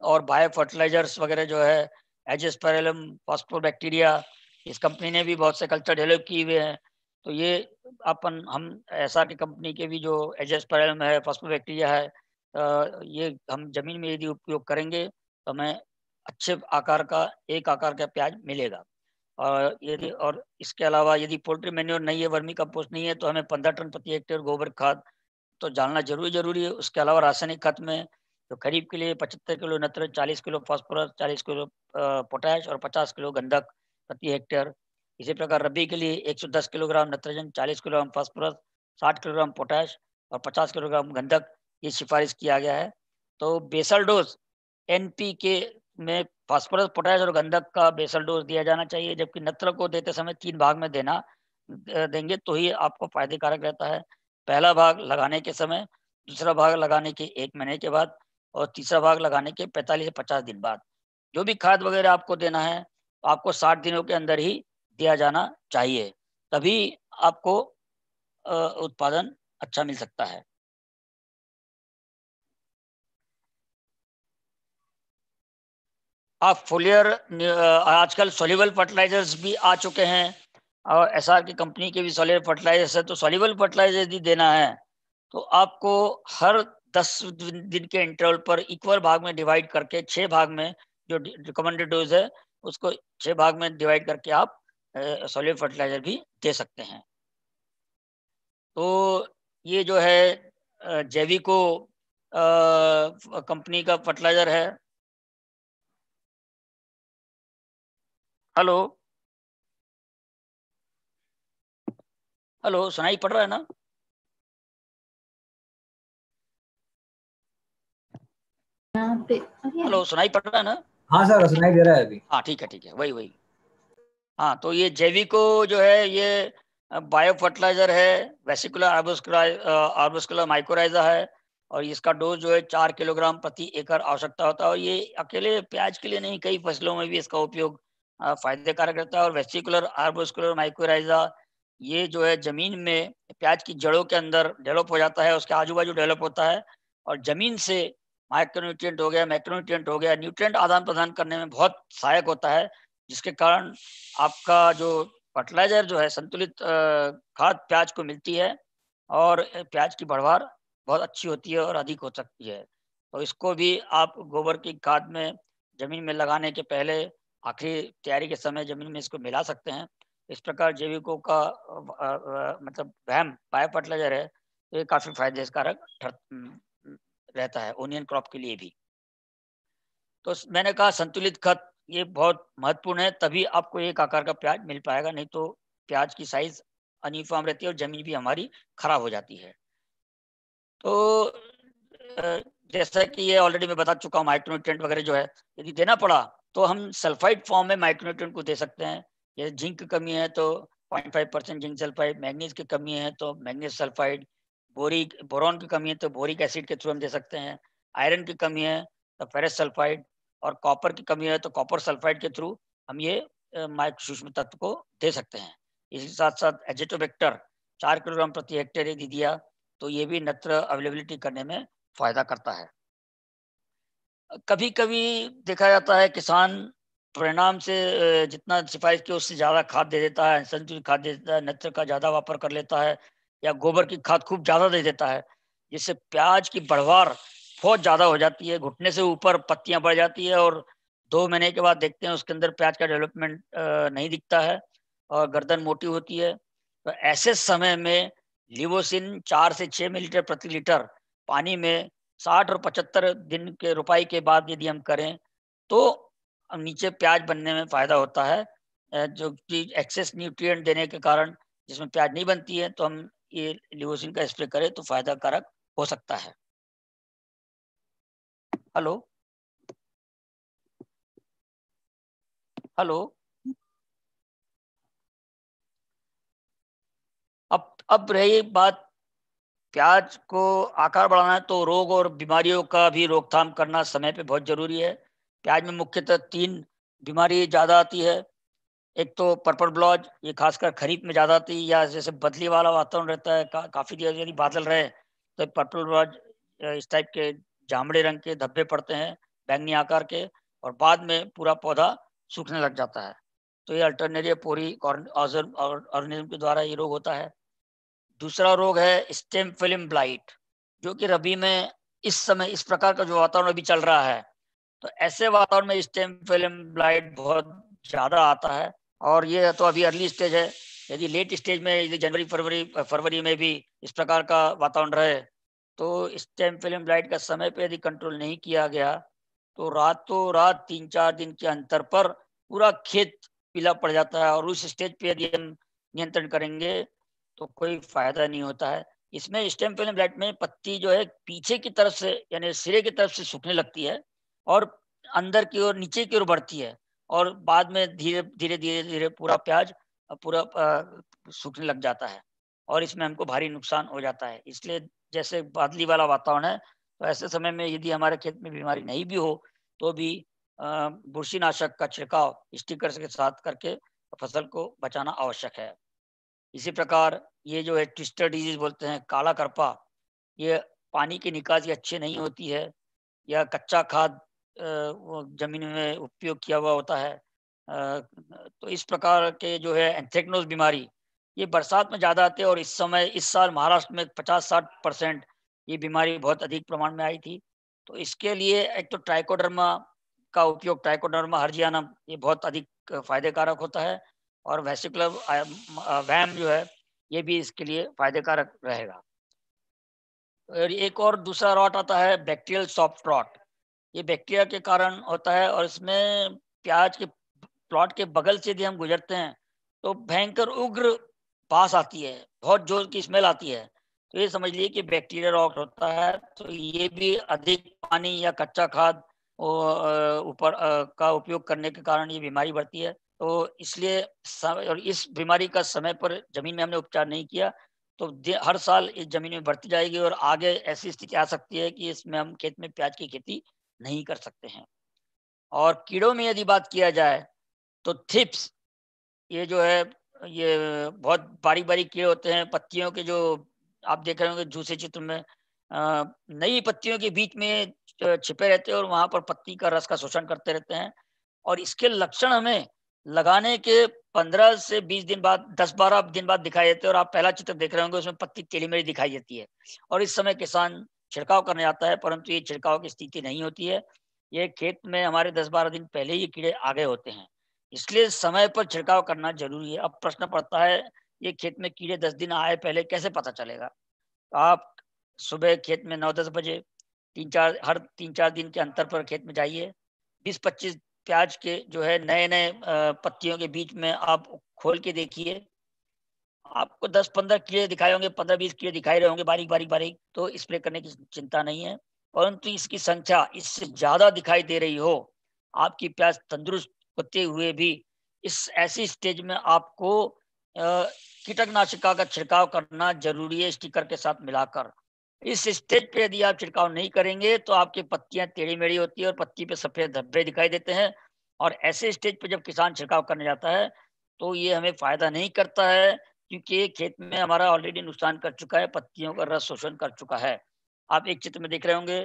और बायो फर्टिलाइजर्स वगैरह जो है एजेस्पेरलम फॉस्फोबैक्टीरिया इस कंपनी ने भी बहुत से कल्चर डेवलप किए हुए हैं। तो ये अपन, हम ऐसा की कंपनी के भी जो एजेस्परम है फॉस्फोर बैक्टीरिया है ये हम ज़मीन में यदि उपयोग करेंगे तो हमें अच्छे आकार का, एक आकार का प्याज मिलेगा। और यदि, और इसके अलावा यदि पोल्ट्री मेन्योर नहीं है, वर्मी कंपोस्ट नहीं है तो हमें पंद्रह टन प्रति हेक्टेयर गोबर खाद तो जानना ज़रूरी ज़रूरी है। उसके अलावा रासायनिक खत में तो खरीफ के लिए पचहत्तर किलो नत्र, चालीस किलो फॉस्फोरस, चालीस किलो पोटैश और पचास किलो गंधक प्रति हेक्टेयर। इसी प्रकार रबी के लिए 110 किलोग्राम नत्रजन 40 किलोग्राम फॉस्फोरस 60 किलोग्राम पोटैश और 50 किलोग्राम गंधक ये सिफारिश किया गया है। तो बेसल डोज, एन के में फास्फोरस पोटैश और गंधक का बेसल डोज दिया जाना चाहिए, जबकि नत्र को देते समय तीन भाग में देना देंगे तो ही आपको फ़ायदे कारक रहता है। पहला भाग लगाने के समय, दूसरा भाग लगाने के एक महीने के बाद, और तीसरा भाग लगाने के 45 से 50 दिन बाद। जो भी खाद वगैरह आपको देना है, आपको 60 दिनों के अंदर ही दिया जाना चाहिए। तभी आपको उत्पादन अच्छा मिल सकता है। आप फोलियर आजकल सोल्यूबल फर्टिलाइजर्स भी आ चुके हैं और एसआर की कंपनी के भी सोलियर फर्टिलाइजर्स है तो सोलिबल फर्टिलाइज़र यदि देना है। तो आपको हर दस दिन के इंटरवल पर इक्वल भाग में डिवाइड करके छः भाग में जो रिकमेंडेड डोज है, उसको छः भाग में डिवाइड करके आप सोलियर फर्टिलाइज़र भी दे सकते हैं। तो ये जो है जैविको कंपनी का फर्टिलाइज़र है हेलो हेलो सुनाई पड़ रहा है ना हेलो सुनाई पड़ रहा है ना हाँ सर सुनाई दे रहा है अभी। हाँ ठीक है ठीक है वही वही। हाँ तो ये जैविको जो है ये बायो फर्टिलाइज़र है वेसिकुलर आर्बोस्कुलर माइक्रोराइजा है और इसका डोज जो है चार किलोग्राम प्रति एकड़ आवश्यकता होता है और ये अकेले प्याज के लिए नहीं कई फ़सलों में भी इसका उपयोग फ़ायदे कारक रहता है और वेसिकुलर आर्बोस्कुलर माइक्रोराइजा ये जो है ज़मीन में प्याज की जड़ों के अंदर डेवलप हो जाता है, उसके आजू बाजू डेवलप होता है और ज़मीन से माइक्रोन्यूट्रिएंट हो गया मैक्रोन्यूट्रिएंट हो गया न्यूट्रिएंट आदान प्रदान करने में बहुत सहायक होता है, जिसके कारण आपका जो फर्टिलाइज़र जो है, संतुलित खाद प्याज को मिलती है और प्याज की बढ़वार बहुत अच्छी होती है और अधिक हो सकती है। तो इसको भी आप गोबर की खाद में ज़मीन में लगाने के पहले आखिरी तैयारी के समय ज़मीन में इसको मिला सकते हैं। इस प्रकार जैविकों का मतलब वहम बायो फर्टिलाइज़र है तो ये काफ़ी फ़ायदे कारक रहता है, ओनियन क्रॉप के लिए भी। तो मैंने कहा संतुलित खत, ये बहुत महत्वपूर्ण है, तभी आपको एक आकार का प्याज मिल पाएगा, नहीं तो प्याज की साइज़ अनिफॉर्म रहती है और ज़मीन भी हमारी खराब हो जाती है। तो जैसा कि ये ऑलरेडी मैं बता चुका हूँ माइक्रोन्यूट्रेंट वगैरह जो है, यदि देना पड़ा तो हम सल्फाइड फॉर्म में माइक्रोन्यूट्रेंट को दे सकते हैं। जैसे जिंक की कमी है तो 0.5 परसेंट जिंक सल्फाइड, मैग्नीज की कमी है तो मैग्नीज सल्फाइड, बोरिक, बोरॉन की कमी है तो बोरिक एसिड के थ्रू हम दे सकते हैं। आयरन की कमी है तो फेरस सल्फाइड और कॉपर की कमी है तो कॉपर सल्फाइड के थ्रू हम ये माइक सूक्ष्म तत्व को दे सकते हैं। इसी साथ साथ एजेटोबेक्टर, चार किलोग्राम प्रति हेक्टेयर यदि दिया तो ये भी नत्र अवेलेबिलिटी करने में फ़ायदा करता है। कभी कभी देखा जाता है किसान परिणाम से जितना सिफारिश की उससे ज़्यादा खाद दे देता है, संतुलित खाद दे देता है, नत्र का ज़्यादा वापर कर लेता है या गोबर की खाद खूब ज़्यादा दे देता है, जिससे प्याज की बढ़वार बहुत ज़्यादा हो जाती है, घुटने से ऊपर पत्तियाँ बढ़ जाती है और दो महीने के बाद देखते हैं उसके अंदर प्याज का डेवलपमेंट नहीं दिखता है और गर्दन मोटी होती है। तो ऐसे समय में लिवोसिन चार से छः मिलीलीटर प्रति लीटर पानी में साठ और पचहत्तर दिन के रुपाई के बाद यदि हम करें तो नीचे प्याज बनने में फ़ायदा होता है। जो कि एक्सेस न्यूट्रिएंट देने के कारण जिसमें प्याज नहीं बनती है तो हम ये लिवोसिन का स्प्रे करें तो फ़ायदा कारक हो सकता है। हेलो हेलो अब अब रही बात प्याज को आकार बढ़ाना है तो रोग और बीमारियों का भी रोकथाम करना समय पे बहुत ज़रूरी है। प्याज में मुख्यतः तीन बीमारी ज़्यादा आती है। एक तो पर्पल ब्लॉज ये खासकर खरीफ में ज़्यादा आती है या जैसे बदली वाला वातावरण रहता है का, काफ़ी देर यदि बादल रहे तो पर्पल ब्लॉज इस टाइप के जामड़े रंग के धब्बे पड़ते हैं बैंगनी आकार के और बाद में पूरा पौधा सूखने लग जाता है। तो ये अल्टरनेरिया पोरी ऑर्गेनिज्म के द्वारा ये रोग होता है। दूसरा रोग है स्टेम फ़िल्म ब्लाइट, जो कि रबी में इस समय, इस प्रकार का जो वातावरण अभी चल रहा है। तो ऐसे वातावरण में स्टेम फ़िल्म ब्लाइट बहुत ज़्यादा आता है और ये तो अभी अर्ली स्टेज है। यदि लेट स्टेज में, यदि जनवरी, फरवरी फरवरी में भी इस प्रकार का वातावरण रहे तो स्टेम फ़िल्म ब्लाइट का समय पर यदि कंट्रोल नहीं किया गया तो रातों रात तीन चार दिन के अंतर पर पूरा खेत पीला पड़ जाता है और उस स्टेज पे यदि हम नियंत्रण करेंगे तो कोई फ़ायदा नहीं होता है। इसमें स्टेम फ़िल्म ब्लाइट में पत्ती जो है पीछे की तरफ़ से, यानी सिरे की तरफ़ से सूखने लगती है और अंदर की ओर, नीचे की ओर बढ़ती है और बाद में धीरे धीरे धीरे धीरे पूरा प्याज, पूरा सूखने लग जाता है और इसमें हमको भारी नुकसान हो जाता है। इसलिए जैसे बादली वाला वातावरण है तो ऐसे समय में यदि हमारे खेत में बीमारी नहीं भी हो तो भी बुरशीनाशक का छिड़काव स्टिकर के साथ करके फ़सल को बचाना आवश्यक है। इसी प्रकार ये जो है ट्विस्टर डिज़ीज़ बोलते हैं, काला करपा, ये पानी की निकासी अच्छी नहीं होती है। या कच्चा खाद ज़मीन में उपयोग किया हुआ होता है। तो इस प्रकार के जो है एंथ्रेक्नोज बीमारी, ये बरसात में ज़्यादा आते और इस समय, इस साल महाराष्ट्र में 50-60 परसेंट ये बीमारी बहुत अधिक प्रमाण में आई थी। तो इसके लिए एक तो ट्राइकोडर्मा का उपयोग ट्राइकोडर्मा हर्जियानम ये बहुत अधिक फायदेकारक होता है। और वेसिकुलर वैम जो है, ये भी इसके लिए फ़ायदे कारक रहेगा। और एक और दूसरा रॉट आता है बैक्टीरियल सॉफ्ट रॉट ये बैक्टीरिया के कारण होता है और इसमें प्याज के प्लॉट के बगल से यदि हम गुजरते हैं तो भयंकर उग्र पास आती है, बहुत ज़ोर की स्मेल आती है। तो ये समझ लीजिए कि बैक्टीरिया रॉट होता है तो ये भी अधिक पानी या कच्चा खाद ऊपर का उपयोग करने के कारण ये बीमारी बढ़ती है। तो इसलिए और इस बीमारी का समय पर ज़मीन में हमने उपचार नहीं किया तो हर साल इस ज़मीन में बढ़ती जाएगी और आगे ऐसी स्थिति आ सकती है कि इसमें हम खेत में प्याज की खेती नहीं कर सकते हैं। और कीड़ों में यदि बात किया जाए तो थिप्स, ये जो है, ये बहुत बारीक बारीक कीड़े होते हैं। पत्तियों के जो, आप देख रहे होंगे दूसरे चित्र में नई पत्तियों के बीच में छिपे रहते हैं और वहाँ पर पत्ती का रस का शोषण करते रहते हैं। और इसके लक्षण हमें लगाने के पंद्रह से बीस दिन बाद, दस बारह दिन बाद दिखाई देते हैं और आप पहला चित्र देख रहे होंगे, उसमें पत्ती टेली मेरी दिखाई देती है। और इस समय किसान छिड़काव करने आता है, परंतु ये छिड़काव की स्थिति नहीं होती है। ये खेत में हमारे दस बारह दिन पहले ही कीड़े आगे होते हैं। इसलिए समय पर छिड़काव करना ज़रूरी है। अब प्रश्न पड़ता है, ये खेत में कीड़े दस दिन आए पहले कैसे पता चलेगा? तो आप सुबह खेत में नौ दस बजे, तीन चार, हर तीन चार दिन के अंतर पर खेत में जाइए। बीस पच्चीस प्याज के जो है नए नए पत्तियों के बीच में आप खोल के देखिए। आपको दस पंद्रह कीड़े दिखाए होंगे पंद्रह बीस कीड़े दिखाई रहे होंगे बारीक बारीक बारीक तो स्प्रे करने की चिंता नहीं है। परंतु इसकी संख्या इससे ज़्यादा दिखाई दे रही हो, आपकी प्याज तंदुरुस्त होते हुए भी इस ऐसी स्टेज में आपको कीटकनाशिका का छिड़काव करना ज़रूरी है स्टिकर के साथ मिलाकर। इस स्टेज पे यदि आप छिड़काव नहीं करेंगे तो आपकी पत्तियाँ टेढ़ी मेढ़ी होती है और पत्ती पे सफ़ेद धब्बे दिखाई देते हैं। और ऐसे स्टेज पे जब किसान छिड़काव करने जाता है तो ये हमें फ़ायदा नहीं करता है, क्योंकि खेत में हमारा ऑलरेडी नुकसान कर चुका है, पत्तियों का रस शोषण कर चुका है। आप एक चित्र में देख रहे होंगे,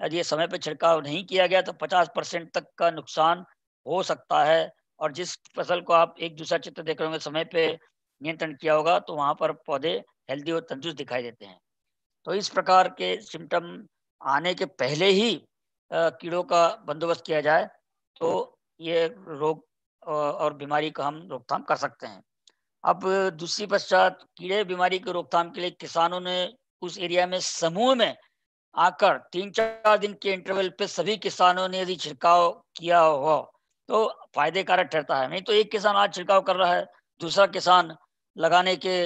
यदि समय पर छिड़काव नहीं किया गया तो 50 परसेंट तक का नुकसान हो सकता है। और जिस फ़सल को आप एक दूसरा चित्र देख रहे होंगे, समय पे नियंत्रण किया होगा तो वहाँ पर पौधे हेल्दी और तंदुरुस्त दिखाई देते हैं। तो इस प्रकार के सिम्टम आने के पहले ही कीड़ों का बंदोबस्त किया जाए तो ये रोग और बीमारी का हम रोकथाम कर सकते हैं। अब दूसरी पश्चात कीड़े बीमारी की रोकथाम के लिए किसानों ने उस एरिया में समूह में आकर तीन चार दिन के इंटरवल पे सभी किसानों ने यदि छिड़काव किया हो तो फ़ायदे कारक ठहरता है। नहीं तो एक किसान आज छिड़काव कर रहा है, दूसरा किसान लगाने के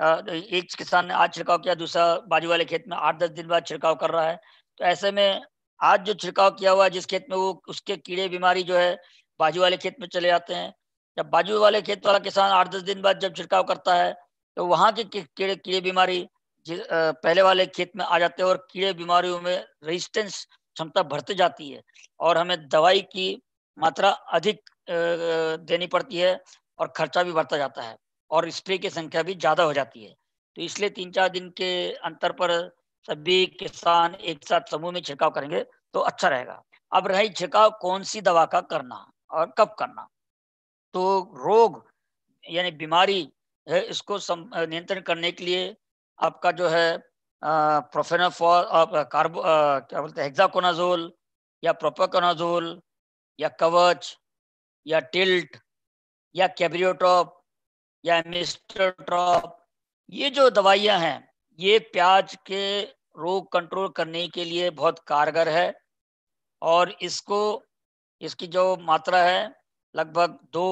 एक किसान ने आज छिड़काव किया, दूसरा बाजू वाले खेत में आठ दस दिन बाद छिड़काव कर रहा है। तो ऐसे में आज जो छिड़काव किया हुआ है, जिस खेत में वो, उसके कीड़े बीमारी जो है, बाजू वाले खेत में चले जाते हैं। जब बाजू वाले खेत वाला किसान आठ दस दिन बाद जब छिड़काव करता है तो वहाँ के कीड़े कीड़े बीमारी पहले वाले खेत में आ जाते हैं और कीड़े बीमारियों में रेजिस्टेंस क्षमता बढ़ती जाती है और हमें दवाई की मात्रा अधिक देनी पड़ती है और खर्चा भी बढ़ता जाता है। और स्प्रे की संख्या भी ज़्यादा हो जाती है। तो इसलिए तीन चार दिन के अंतर पर सभी किसान एक साथ समूह में छिड़काव करेंगे तो अच्छा रहेगा। अब रही छिड़काव कौन सी दवा का करना और कब करना? तो रोग यानी बीमारी है, इसको नियंत्रण करने के लिए आपका जो है प्रोफेनाफॉल कार्बो क्या बोलते हैं हेक्साकोनाजोल या प्रोपोकोनाजोल या कवच या टिल्ट या कैब्रियोटॉप या मिस्टरट्रॉप ये जो दवाइयाँ हैं, ये प्याज के रोग कंट्रोल करने के लिए बहुत कारगर है और इसको, इसकी जो मात्रा है, लगभग दो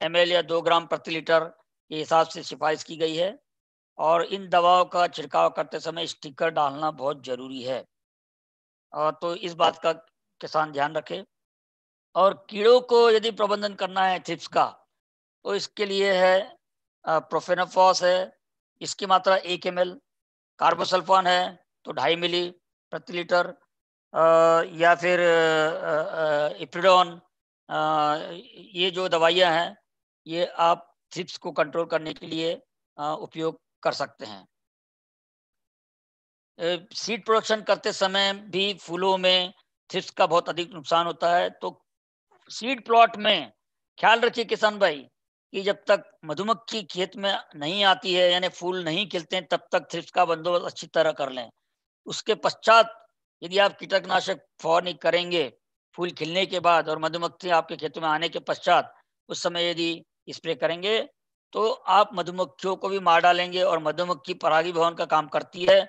एमएल या दो ग्राम प्रति लीटर के हिसाब से सिफारिश की गई है और इन दवाओं का छिड़काव करते समय स्टिकर डालना बहुत ज़रूरी है। और तो इस बात का किसान ध्यान रखे। और कीड़ों को यदि प्रबंधन करना है थ्रिप्स का तो इसके लिए है प्रोफेनाफॉस है, इसकी मात्रा एक एम एल कार्बोसल्फान है तो ढाई मिली प्रति लीटर या फिर इप्रिडोन ये जो दवाइयाँ हैं, ये आप थ्रिप्स को कंट्रोल करने के लिए उपयोग कर सकते हैं। सीड प्रोडक्शन करते समय भी फूलों में थ्रिप्स का बहुत अधिक नुकसान होता है तो सीड प्लॉट में ख्याल रखिए किसान भाई कि जब तक मधुमक्खी खेत में नहीं आती है, यानी फूल नहीं खिलते हैं, तब तक थ्रिप्स का बंदोबस्त अच्छी तरह कर लें। उसके पश्चात यदि आप कीटकनाशक फौरनी करेंगे फूल खिलने के बाद और मधुमक्खी आपके खेतों में आने के पश्चात उस समय यदि स्प्रे करेंगे तो आप मधुमक्खियों को भी मार डालेंगे और मधुमक्खी परागी भवन का काम करती है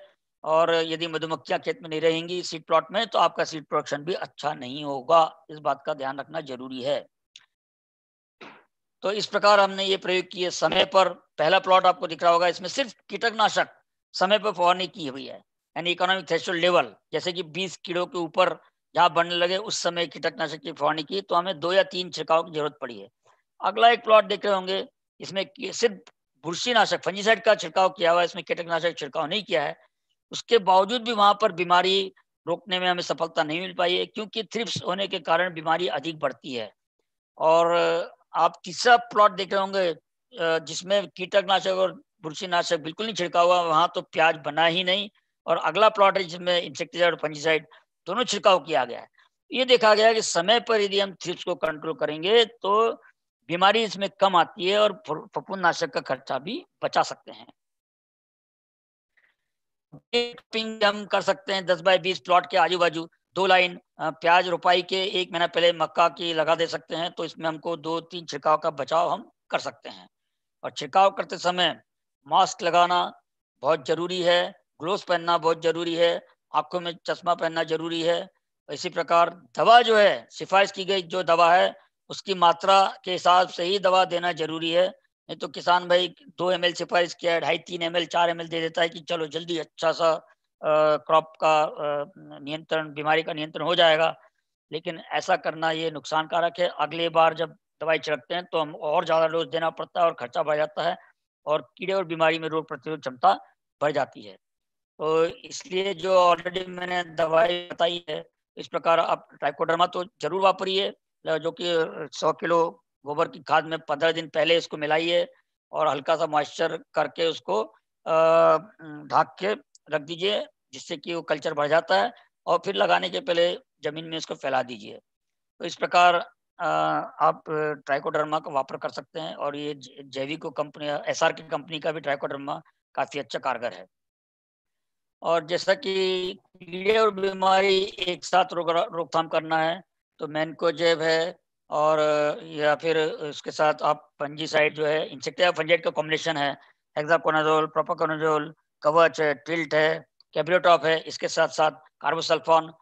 और यदि मधुमक्खियाँ खेत में नहीं रहेंगी सीड प्लॉट में तो आपका सीड प्रोडक्शन भी अच्छा नहीं होगा। इस बात का ध्यान रखना ज़रूरी है। तो इस प्रकार हमने ये प्रयोग किए। समय पर पहला प्लॉट आपको दिख रहा होगा, इसमें सिर्फ़ कीटकनाशक समय पर फवारनी की हुई है, यानी इकोनॉमिक थ्रेशोल्ड लेवल जैसे कि 20 किलो के ऊपर जहाँ बनने लगे, उस समय कीटकनाशक की फवारनी की। तो हमें दो या तीन छिड़काव की ज़रूरत पड़ी है। अगला एक प्लॉट देख रहे होंगे, इसमें सिर्फ़ बुरशीनाशक फंजीसाइड का छिड़काव किया हुआ है, इसमें कीटकनाशक छिड़काव नहीं किया है। उसके बावजूद भी वहाँ पर बीमारी रोकने में हमें सफलता नहीं मिल पाई है, क्योंकि थ्रिप्स होने के कारण बीमारी अधिक बढ़ती है। और आप तीसरा प्लॉट देख रहे होंगे जिसमें कीटकनाशक और बुरशीनाशक बिल्कुल नहीं छिड़का हुआ, वहाँ तो प्याज बना ही नहीं, और अगला प्लॉट है जिसमें इंसेक्टिसाइड और फंजीसाइड दोनों छिड़काव किया गया है। ये देखा गया कि समय पर यदि हम थ्रिप्स को कंट्रोल करेंगे तो बीमारी इसमें कम आती है और फफूंद नाशक का खर्चा भी बचा सकते हैं। हम कर सकते हैं दस बाय बीस प्लॉट के आजू बाजू दो लाइन प्याज रोपाई के एक महीना पहले मक्का की लगा दे सकते हैं तो इसमें हमको दो तीन छिड़काव का बचाव हम कर सकते हैं। और छिड़काव करते समय मास्क लगाना बहुत ज़रूरी है, ग्लोव्स पहनना बहुत ज़रूरी है, आँखों में चश्मा पहनना ज़रूरी है। इसी प्रकार दवा जो है, सिफारिश की गई जो दवा है, उसकी मात्रा के हिसाब से ही दवा देना ज़रूरी है। नहीं तो किसान भाई दो एम सिफारिश किया है ढाई तीन एम एल, चार एम दे देता है कि चलो जल्दी अच्छा सा क्रॉप का नियंत्रण, बीमारी का नियंत्रण हो जाएगा। लेकिन ऐसा करना ये नुकसान कारक है। अगले बार जब दवाई छिड़कते हैं तो हम और ज़्यादा डोज देना पड़ता है और खर्चा बढ़ जाता है और कीड़े और बीमारी में रोग प्रतिरोध क्षमता बढ़ जाती है। तो इसलिए जो ऑलरेडी मैंने दवाई बताई है, इस प्रकार आप ट्राइकोडर्मा तो ज़रूर वापरिए, जो कि सौ किलो गोबर की खाद में पंद्रह दिन पहले इसको मिलाइए और हल्का सा मॉइस्चर करके उसको ढाक के रख दीजिए। जिससे कि वो कल्चर बढ़ जाता है और फिर लगाने के पहले ज़मीन में इसको फैला दीजिए। तो इस प्रकार आप ट्राइकोडर्मा का वापर कर सकते हैं और ये जैविको कंपनी एस आर की कंपनी का भी ट्राइकोडर्मा काफ़ी अच्छा कारगर है। और जैसा कि कीड़े और बीमारी एक साथ रोक, रोकथाम करना है तो मैनकोजेब है और या फिर उसके साथ आप फंजीसाइड जो है इंसेक्टिया फंजाइड का कॉम्बिनेशन है हेक्साकोनाजोल प्रोपोकोनाजोल कवच है टिल्ट है कैब्रियोटॉप है, इसके साथ साथ कार्बोसल्फॉन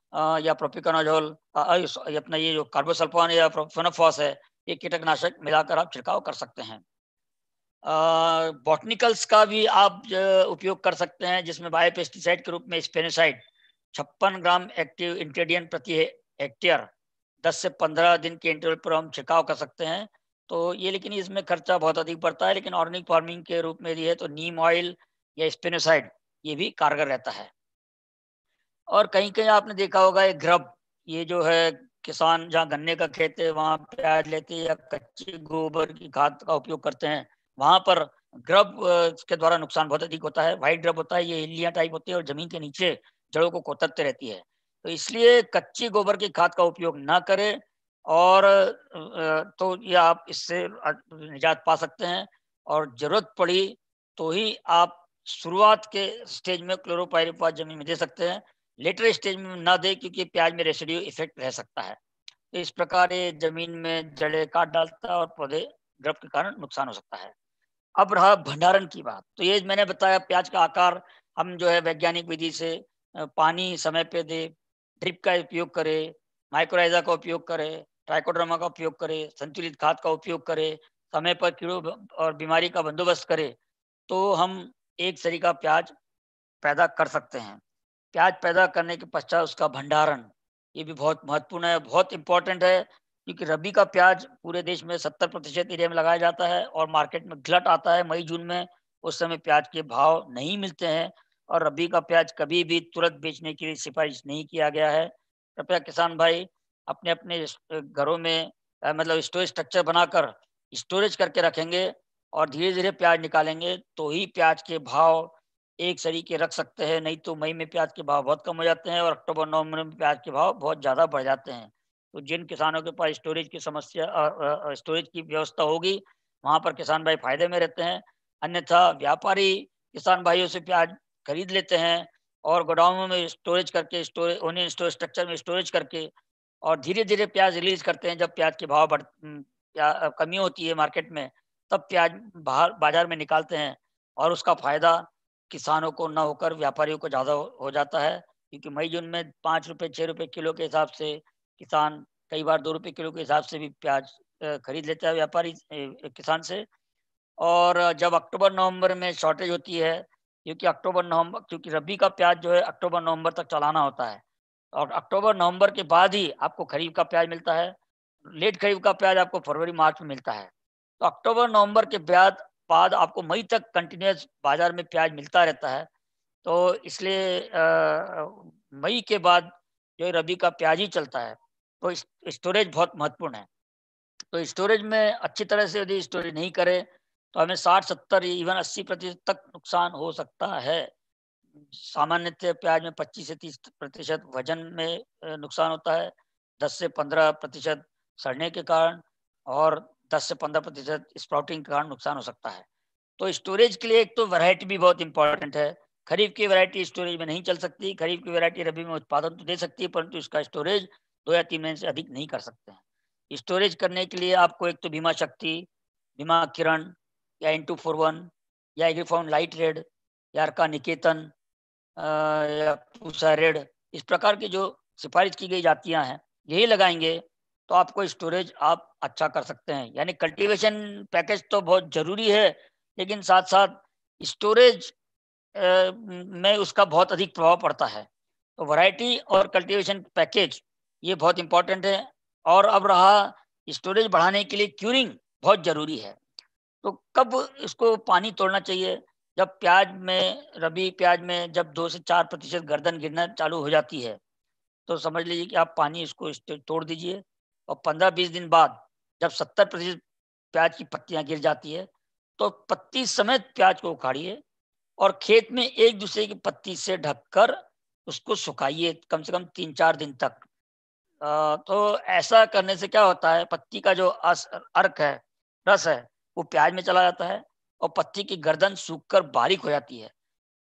या प्रोपिकोनाजोल अपना ये जो कार्बोसल्फॉन या प्रोफेनोफॉस है, ये कीटकनाशक मिलाकर आप छिड़काव कर सकते हैं। बॉटनिकल्स का भी आप उपयोग कर सकते हैं, जिसमें बायोपेस्टिसाइड के रूप में स्पेनिसाइड छप्पन ग्राम एक्टिव इंग्रेडिएंट प्रति हेक्टेयर 10 से 15 दिन के इंटरवल पर हम छिड़काव कर सकते हैं। तो ये लेकिन इसमें खर्चा बहुत अधिक पड़ता है, लेकिन ऑर्गेनिक फ़ार्मिंग के रूप में यदि है तो नीम ऑयल या स्पेनोसाइड ये भी कारगर रहता है। और कहीं कहीं आपने देखा होगा ये ग्रब, ये जो है किसान जहाँ गन्ने का खेत है, वहाँ प्याज, लेते हैं या कच्चे गोबर की खाद का उपयोग करते हैं, वहाँ पर ग्रब के द्वारा नुकसान बहुत अधिक होता है। व्हाइट ग्रब होता है, ये हिलियाँ टाइप होती है और ज़मीन के नीचे जड़ों को कोतरते रहती है। तो इसलिए कच्ची गोबर की खाद का उपयोग ना करें और तो ये आप इससे निजात पा सकते हैं। और ज़रूरत पड़ी तो ही आप शुरुआत के स्टेज में क्लोरोपायरिफॉस ज़मीन में दे सकते हैं। लेटर स्टेज में ना दे क्योंकि प्याज में रेसिडियो इफ़ेक्ट रह सकता है। तो इस प्रकार ये ज़मीन में जड़े काट डालता है और पौधे ड्रप के कारण नुकसान हो सकता है। अब रहा भंडारण की बात। तो ये मैंने बताया प्याज का आकार हम जो है वैज्ञानिक विधि से पानी समय पे दे, ड्रिप का उपयोग करे माइक्रोराइजा का उपयोग करे ट्राइकोड्रामा का उपयोग करे, संतुलित खाद का उपयोग करे, समय पर कीड़ों और बीमारी का बंदोबस्त करे तो हम एक सरी का प्याज पैदा कर सकते हैं। प्याज पैदा करने के पश्चात उसका भंडारण, ये भी बहुत महत्वपूर्ण है, बहुत इंपॉर्टेंट है, क्योंकि रबी का प्याज पूरे देश में सत्तर प्रतिशत एरिया में लगाया जाता है और मार्केट में ग्लट आता है, मई, जून में उस समय प्याज के भाव नहीं मिलते हैं और रबी का प्याज कभी भी तुरंत बेचने की सिफारिश नहीं किया गया है। कृपया किसान भाई अपने अपने घरों में मतलब स्टोरेज स्ट्रक्चर बनाकर स्टोरेज करके रखेंगे और धीरे धीरे प्याज निकालेंगे तो ही प्याज के भाव एक सरीके रख सकते हैं, नहीं तो मई में प्याज के भाव बहुत कम हो जाते हैं और अक्टूबर, नवंबर में प्याज के भाव बहुत ज़्यादा बढ़ जाते हैं। तो जिन किसानों के पास स्टोरेज की समस्या स्टोरेज की व्यवस्था होगी, वहाँ पर किसान भाई फ़ायदे में रहते हैं। अन्यथा व्यापारी किसान भाइयों से प्याज खरीद लेते हैं और गोडाउनों में स्टोरेज करके स्टोरेज उन्हें स्टोरेज स्ट्रक्चर में स्टोरेज करके और धीरे धीरे प्याज रिलीज़ करते हैं, जब प्याज के भाव बढ़ कमी होती है मार्केट में तब प्याज बाहर, बाज़ार में निकालते हैं और उसका फ़ायदा किसानों को न होकर व्यापारियों को ज़्यादा हो जाता है। क्योंकि मई, जून में पाँच रुपये छः रुपये किलो के हिसाब से किसान, कई बार दो रुपये किलो के हिसाब से भी प्याज खरीद लेता है व्यापारी किसान से। और जब अक्टूबर, नवंबर में शॉर्टेज होती है, क्योंकि अक्टूबर, नवंबर, क्योंकि रबी का प्याज जो है अक्टूबर, नवंबर तक चलाना होता है। और अक्टूबर, नवंबर के बाद ही आपको खरीफ का प्याज मिलता है, लेट खरीफ का प्याज आपको फरवरी, मार्च में मिलता है। तो अक्टूबर, नवंबर के बाद बाद आपको मई तक कंटिन्यूस बाज़ार में प्याज मिलता रहता है। तो इसलिए मई के बाद जो रबी का प्याज ही चलता है। तो स्टोरेज बहुत महत्वपूर्ण है। तो स्टोरेज में अच्छी तरह से यदि स्टोरेज नहीं करे तो हमें साठ, सत्तर इवन अस्सी प्रतिशत तक नुकसान हो सकता है। सामान्यतः प्याज में पच्चीस से तीस प्रतिशत वज़न में नुकसान होता है। दस से पंद्रह प्रतिशत सड़ने के कारण और दस से पंद्रह प्रतिशत स्प्राउटिंग के कारण नुकसान हो सकता है। तो स्टोरेज के लिए एक तो वैरायटी भी बहुत इंपॉर्टेंट है। खरीफ की वैरायटी स्टोरेज में नहीं चल सकती, खरीफ की वैरायटी रबी में उत्पादन तो दे सकती है, परंतु इसका स्टोरेज दो या तीन महीने से अधिक नहीं कर सकते हैं। स्टोरेज करने के लिए आपको एक तो बीमा शक्ति, बीमा किरण, या इंटू फोर वन या एग्रीफॉर्म लाइट रेड या अर्का निकेतन या पूसा रेड इस प्रकार की जो सिफारिश की गई जातियाँ हैं, यही लगाएँगे तो आपको स्टोरेज आप अच्छा कर सकते हैं। यानी कल्टीवेशन पैकेज तो बहुत ज़रूरी है, लेकिन साथ साथ स्टोरेज में उसका बहुत अधिक प्रभाव पड़ता है। तो वैरायटी और कल्टीवेशन पैकेज ये बहुत इंपॉर्टेंट है, और अब रहा स्टोरेज बढ़ाने के लिए क्यूरिंग बहुत ज़रूरी है। तो कब इसको पानी तोड़ना चाहिए? जब प्याज में, रबी प्याज में जब दो से चार प्रतिशत गर्दन गिरना चालू हो जाती है तो समझ लीजिए कि आप पानी इसको तोड़ दीजिए। और पंद्रह बीस दिन बाद जब सत्तर प्रतिशत प्याज की पत्तियाँ गिर जाती है तो पत्ती समेत प्याज को उखाड़िए और खेत में एक दूसरे की पत्ती से ढककर उसको सुखाइए कम से कम तीन चार दिन तक। आ, तो ऐसा करने से क्या होता है? पत्ती का जो अर्क है रस है वो प्याज में चला जाता है और पत्ती की गर्दन सूख कर बारीक हो जाती है।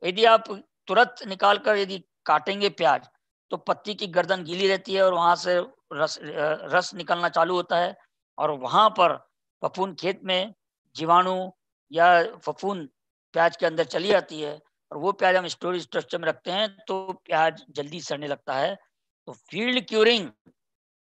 यदि आप तुरंत निकाल कर यदि काटेंगे प्याज तो पत्ती की गर्दन गीली रहती है और वहाँ से रस रस निकलना चालू होता है और वहाँ पर फफून खेत में जीवाणु या फफून प्याज के अंदर चली जाती है और वो प्याज हम स्टोरेज स्ट्रक्चर में रखते हैं तो प्याज जल्दी सड़ने लगता है। तो फ़ील्ड क्यूरिंग,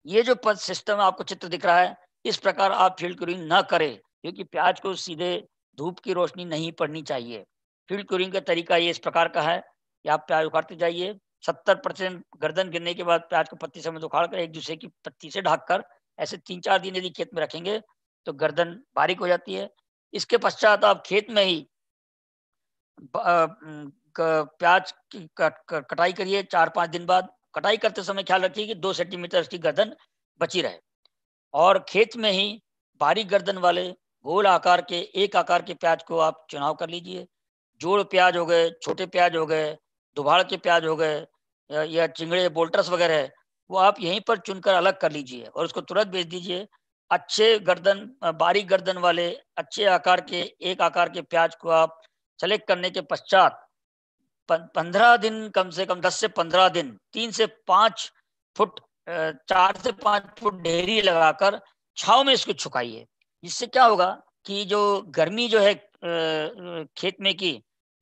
ये जो पद सिस्टम आपको चित्र दिख रहा है, इस प्रकार आप फ़ील्ड क्यूरिंग न करें क्योंकि प्याज को सीधे धूप की रोशनी नहीं पड़नी चाहिए। फ़ील्ड क्यूरिंग का तरीका ये इस प्रकार का है कि आप प्याज उखाड़ते जाइए सत्तर परसेंट गर्दन गिरने के बाद प्याज को पत्ती समेत उखाड़ कर एक दूसरे की पत्ती से ढककर ऐसे तीन चार दिन यदि खेत में रखेंगे तो गर्दन बारीक हो जाती है। इसके पश्चात आप खेत में ही प्याज की, कटाई करिए चार पाँच दिन बाद। कटाई करते समय ख्याल रखिए कि दो सेंटीमीटर उसकी गर्दन बची रहे। और खेत में ही बारीक गर्दन वाले गोल आकार के, एक आकार के प्याज को आप चुनाव कर लीजिए। जोड़ प्याज हो गए, छोटे प्याज हो गए, दुभाड़ के प्याज हो गए या, चिंगड़े बोल्टर्स वगैरह है वो आप यहीं पर चुनकर अलग कर लीजिए और उसको तुरंत बेच दीजिए। अच्छे गर्दन बारीक गर्दन वाले अच्छे आकार के एक आकार के प्याज को आप सेलेक्ट करने के पश्चात पंद्रह दिन कम से कम दस से पंद्रह दिन तीन से पाँच फुट चार से पाँच फुट ढेरी लगाकर छाव में इसको छुकाइए। इससे क्या होगा कि जो गर्मी जो है खेत में की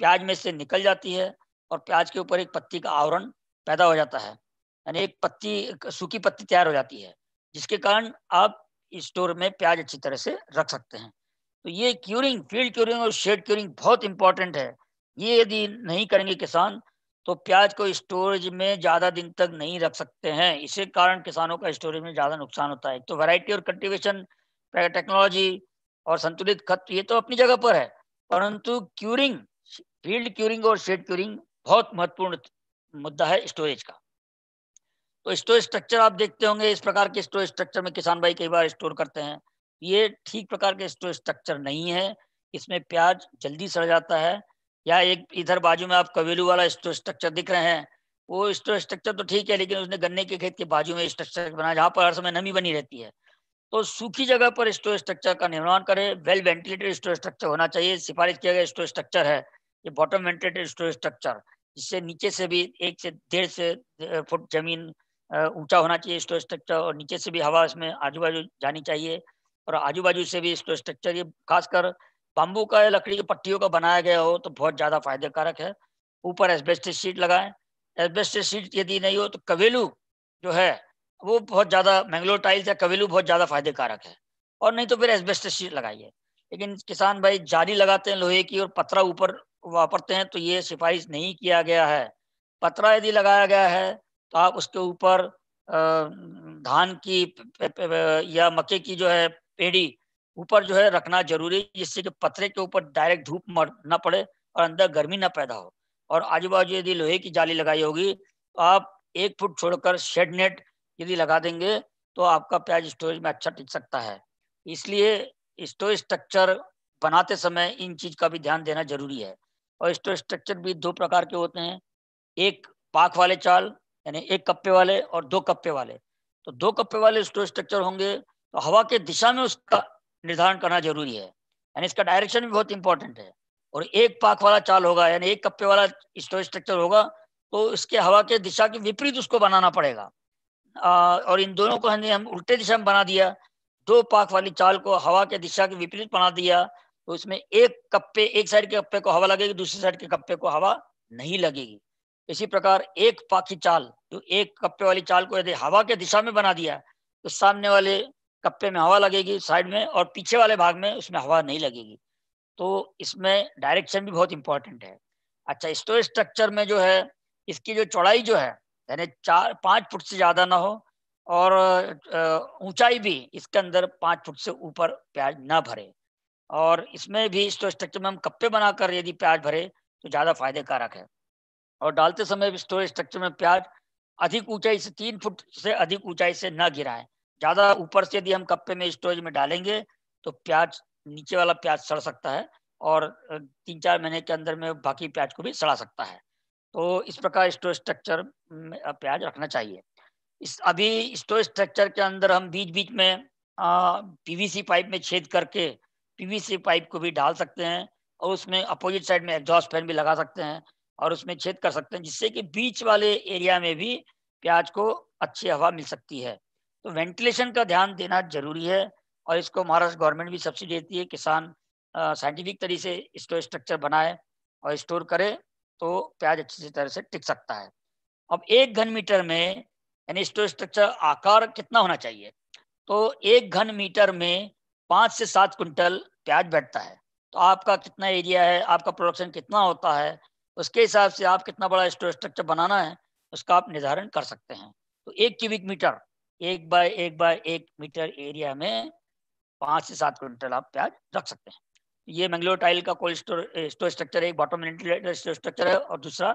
प्याज में से निकल जाती है और प्याज के ऊपर एक पत्ती का आवरण पैदा हो जाता है। यानी एक पत्ती सूखी पत्ती तैयार हो जाती है, जिसके कारण आप स्टोर में प्याज अच्छी तरह से रख सकते हैं। तो ये क्यूरिंग, फ़ील्ड क्यूरिंग और शेड क्यूरिंग बहुत इंपॉर्टेंट है। ये यदि नहीं करेंगे किसान तो प्याज को स्टोरेज में ज़्यादा दिन तक नहीं रख सकते हैं। इसी कारण किसानों का स्टोरेज में ज़्यादा नुकसान होता है। तो वैरायटी और कल्टीवेशन टेक्नोलॉजी और संतुलित खत, ये तो अपनी जगह पर है। परंतु क्यूरिंग, फ़ील्ड क्यूरिंग और शेड क्यूरिंग बहुत महत्वपूर्ण मुद्दा है स्टोरेज का। तो स्टोरेज स्ट्रक्चर आप देखते होंगे, इस प्रकार के स्टोरेज स्ट्रक्चर में किसान भाई कई बार स्टोर करते हैं। ये ठीक प्रकार के स्टोरेज स्ट्रक्चर नहीं है। इसमें प्याज जल्दी सड़ जाता है। या एक इधर बाजू में आप कवेलू वाला स्टोरेज स्ट्रक्चर दिख रहे हैं, वो स्टोरेज स्ट्रक्चर तो ठीक है, लेकिन उसने गन्ने के खेत के बाजू में स्ट्रक्चर बनाया जहाँ पर हर समय नमी बनी रहती है। तो सूखी जगह पर स्टोरेज स्ट्रक्चर का निर्माण करें। वेल वेंटिलेटेड स्टोरेज स्ट्रक्चर होना चाहिए। सिफारिश किया गया स्टोरेज स्ट्रक्चर है। ये बॉटम वेंटिलेटेड स्टोरेज स्ट्रक्चर जिससे नीचे से भी एक से डेढ़ से फुट ज़मीन ऊँचा होना चाहिए स्टोरेज स्ट्रक्चर और नीचे से भी हवा इसमें आजू बाजू जानी चाहिए। और आजू बाजू से भी स्टोरेज स्ट्रक्चर, ये खासकर बाम्बू का या लकड़ी की पट्टियों का बनाया गया हो तो बहुत ज़्यादा फायदेकारक है। ऊपर एस्बेस्टिस शीट लगाएँ। एस्बेस्टिस शीट यदि नहीं हो तो कवेलू जो है, वो बहुत ज़्यादा मैंगलोर टाइल्स या कवेलू बहुत ज़्यादा फायदेकारक है। और नहीं तो फिर एस्बेस्टिस शीट लगाइए। लेकिन किसान भाई जाली लगाते हैं लोहे की और पतरा ऊपर वापरते हैं तो ये सिफारिश नहीं किया गया है। पतरा यदि लगाया गया है तो आप उसके ऊपर धान की या मक्के की जो है पेड़ी ऊपर जो है रखना ज़रूरी है जिससे कि पतरे के ऊपर डायरेक्ट धूप मर, न पड़े और अंदर गर्मी ना पैदा हो। और आजू बाजू यदि लोहे की जाली लगाई होगी तो आप एक फुट छोड़कर शेड नेट यदि लगा देंगे तो आपका प्याज स्टोरेज में अच्छा टिक सकता है। इसलिए स्टोरेज स्ट्रक्चर बनाते समय इन चीज़ का भी ध्यान देना ज़रूरी है। और स्टोरेज स्ट्रक्चर भी दो प्रकार के होते हैं। एक पाक वाले चाल यानी एक कप्पे वाले और दो कप्पे वाले। तो दो कप्पे वाले स्टोरेज स्ट्रक्चर होंगे तो हवा के दिशा में उसका निर्धारण करना ज़रूरी है। यानी इसका डायरेक्शन भी बहुत इंपॉर्टेंट है। और एक पाक वाला चाल होगा यानी एक कप्पे वाला स्टोरेज स्ट्रक्चर होगा तो इसके हवा के दिशा के विपरीत उसको बनाना पड़ेगा। आ, और इन दोनों को हमने हम उल्टे दिशा में बना दिया। दो पाक वाली चाल को हवा के दिशा के विपरीत बना दिया। तो इसमें एक कप्पे, एक साइड के कप्पे को हवा लगेगी, दूसरी साइड के कप्पे को हवा नहीं लगेगी। इसी प्रकार एक पाखी चाल, जो एक कप्पे वाली चाल को यदि हवा के दिशा में बना दिया तो सामने वाले कप्पे में हवा लगेगी साइड में और पीछे वाले भाग में उसमें हवा नहीं लगेगी। तो इसमें डायरेक्शन भी बहुत इंपॉर्टेंट है। अच्छा स्टोरेज स्ट्रक्चर में जो है, इसकी जो चौड़ाई जो है, यानी चार, पाँच फुट से ज़्यादा ना हो और ऊंचाई भी इसके अंदर पाँच फुट से ऊपर प्याज ना भरे। और इसमें भी स्टोरेज में हम कप्पे बनाकर यदि प्याज भरे तो ज़्यादा फ़ायदे कारक है। और डालते समय भी स्टोरेज स्ट्रक्चर में प्याज अधिक ऊंचाई से तीन फुट से अधिक ऊंचाई से न गिराएँ। ज़्यादा ऊपर से यदि हम कप्पे में स्टोरेज में डालेंगे तो प्याज, नीचे वाला प्याज सड़ सकता है और तीन चार महीने के अंदर में बाकी प्याज को भी सड़ा सकता है। तो इस प्रकार स्टोरेज स्ट्रक्चर में प्याज रखना चाहिए। इस, अभी स्टोरेज स्ट्रक्चर के अंदर हम बीच बीच में पीवीसी पाइप में छेद करके पीवीसी पाइप को भी डाल सकते हैं और उसमें अपोजिट साइड में एग्जॉस्ट फ़ैन भी लगा सकते हैं और उसमें छेद कर सकते हैं, जिससे कि बीच वाले एरिया में भी प्याज को अच्छी हवा मिल सकती है। तो वेंटिलेशन का ध्यान देना ज़रूरी है और इसको महाराष्ट्र गवर्नमेंट भी सब्सिडी देती है, किसान साइंटिफिक तरीके से स्टोर स्ट्रक्चर बनाए और स्टोर करे तो प्याज अच्छी तरह से टिक सकता है। अब एक घन मीटर में, यानी स्टोर स्ट्रक्चर आकार कितना होना चाहिए? तो एक घन मीटर में पाँच से सात कुंटल प्याज बैठता है। तो आपका कितना एरिया है, आपका प्रोडक्शन कितना होता है, उसके हिसाब से आप कितना बड़ा स्टोर स्ट्रक्चर बनाना है, उसका आप निर्धारण कर सकते हैं। तो एक क्यूबिक मीटर एक बाय एक बाय एक मीटर एरिया में पाँच से सात क्विंटल आप प्याज रख सकते हैं। ये मंगलोर टाइल का कोल्ड स्टोर स्टोर स्ट्रक्चर एक बॉटम वेंटिलेटर स्टोर स्ट्रक्चर है और दूसरा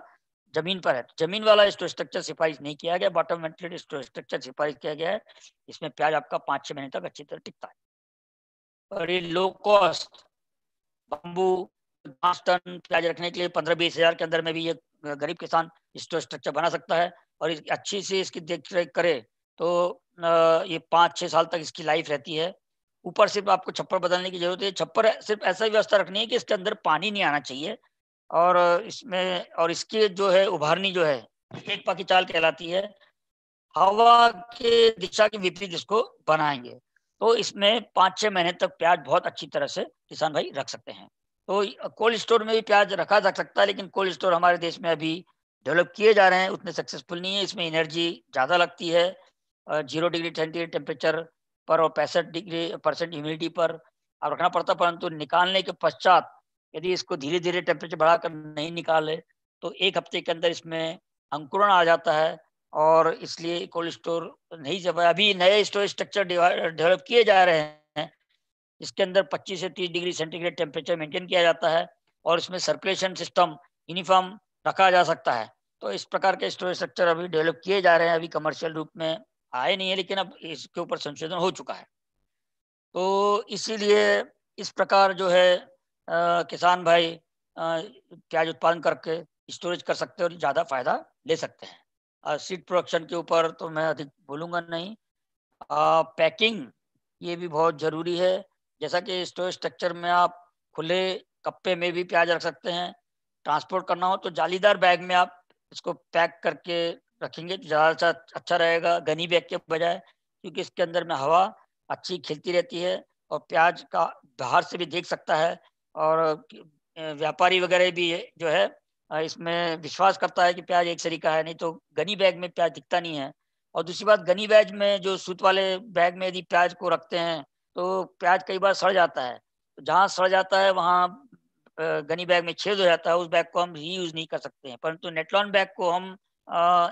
ज़मीन पर है। ज़मीन वाला स्टोर स्ट्रक्चर सिफारिश नहीं किया गया बॉटम वेंटिलेटर स्टोर स्ट्रक्चर सिफारिश किया गया है, इसमें प्याज आपका पाँच छः महीने तक अच्छी तरह टिकता है। और ये लो कॉस्ट बम्बू पाँच टन प्याज रखने के लिए पंद्रह बीस हज़ार के अंदर में भी ये गरीब किसान स्टोर स्ट्रक्चर बना सकता है और अच्छी से इसकी देख रेख करे तो ये पाँच छः साल तक इसकी लाइफ रहती है। ऊपर सिर्फ़ आपको छप्पर बदलने की ज़रूरत है। छप्पर सिर्फ़ ऐसा व्यवस्था रखनी है कि इसके अंदर पानी नहीं आना चाहिए और इसमें, और इसकी जो है उभारनी जो है एक पाकी चाल कहलाती है। हवा के दिशा के विपरीत इसको बनाएँगे। तो इसमें पाँच छः महीने तक प्याज बहुत अच्छी तरह से किसान भाई रख सकते हैं। तो कोल्ड स्टोर में भी प्याज रखा जा सकता है, लेकिन कोल्ड स्टोर हमारे देश में अभी डेवलप किए जा रहे हैं, उतने सक्सेसफुल नहीं है। इसमें एनर्जी ज़्यादा लगती है ज़ीरो डिग्री सेंटीग्रेड टेम्परेचर पर और पैंसठ डिग्री परसेंट ह्यूमिडिटी पर अब रखना पड़ता परंतु निकालने के पश्चात यदि इसको धीरे धीरे टेम्परेचर बढ़ाकर नहीं निकाले तो एक हफ़्ते के अंदर इसमें अंकुरण आ जाता है और इसलिए कोल्ड स्टोर नहीं जब अभी नए स्टोरेज स्ट्रक्चर डेवलप किए जा रहे हैं इसके अंदर 25 से 30 डिग्री सेंटीग्रेड टेम्परेचर मेंटेन किया जाता है और इसमें सर्कुलेशन सिस्टम यूनिफॉर्म रखा जा सकता है। तो इस प्रकार के स्टोरेज स्ट्रक्चर अभी डेवलप किए जा रहे हैं अभी कमर्शियल रूप में आए नहीं है लेकिन अब इसके ऊपर संशोधन हो चुका है। तो इसीलिए इस प्रकार जो है आ, किसान भाई प्याज उत्पादन करके स्टोरेज कर सकते हैं और ज़्यादा फ़ायदा ले सकते हैं। सीड प्रोडक्शन के ऊपर तो मैं अधिक बोलूँगा नहीं। आ, पैकिंग ये भी बहुत ज़रूरी है। जैसा कि स्टोरेज स्ट्रक्चर में आप खुले कप्पे में भी प्याज रख सकते हैं। ट्रांसपोर्ट करना हो तो जालीदार बैग में आप इसको पैक करके रखेंगे तो ज़्यादा अच्छा रहेगा घनी बैग के बजाय क्योंकि इसके अंदर में हवा अच्छी खिलती रहती है और प्याज का बाहर से भी देख सकता है। और व्यापारी वगैरह भी जो है इसमें विश्वास करता है कि प्याज एक सरी का है, नहीं तो गनी बैग में प्याज दिखता नहीं है। और दूसरी बात, गनी बैग में जो सूत वाले बैग में यदि प्याज को रखते हैं तो प्याज कई बार सड़ जाता है। तो जहाँ सड़ जाता है, वहाँ गनी बैग में छेद हो जाता है, उस बैग को हम री यूज़ नहीं कर सकते हैं। परंतु नेटलॉन बैग को हम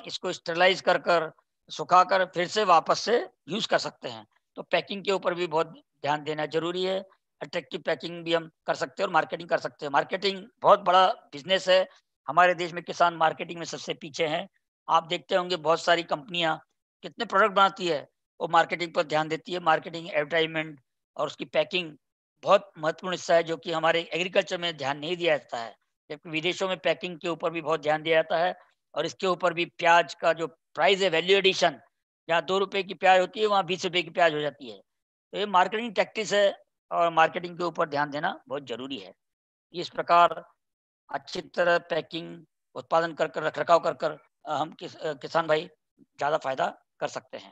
इसको स्टरलाइज कर कर, सुखा कर फिर से वापस से यूज़ कर सकते हैं। तो पैकिंग के ऊपर भी बहुत ध्यान देना ज़रूरी है। अट्रैक्टिव पैकिंग भी हम कर सकते हैं और मार्केटिंग कर सकते हैं। मार्केटिंग बहुत बड़ा बिज़नेस है। हमारे देश में किसान मार्केटिंग में सबसे पीछे हैं। आप देखते होंगे बहुत सारी कंपनियाँ कितने प्रोडक्ट बनाती है, वो मार्केटिंग पर ध्यान देती है। मार्केटिंग, एडवर्टाइजमेंट और उसकी पैकिंग बहुत महत्वपूर्ण हिस्सा है, जो कि हमारे एग्रीकल्चर में ध्यान नहीं दिया जाता है, जबकि विदेशों में पैकिंग के ऊपर भी बहुत ध्यान दिया जाता है और इसके ऊपर भी प्याज का जो प्राइस है वैल्यू एडिशन जहाँ दो रुपए की प्याज होती है, वहाँ बीस रुपए की प्याज हो जाती है। तो ये मार्केटिंग टैक्टिस है और मार्केटिंग के ऊपर ध्यान देना बहुत ज़रूरी है। इस प्रकार अच्छी तरह पैकिंग उत्पादन कर कर रख रखाव कर कर हम किस, किसान भाई ज़्यादा फ़ायदा कर सकते हैं।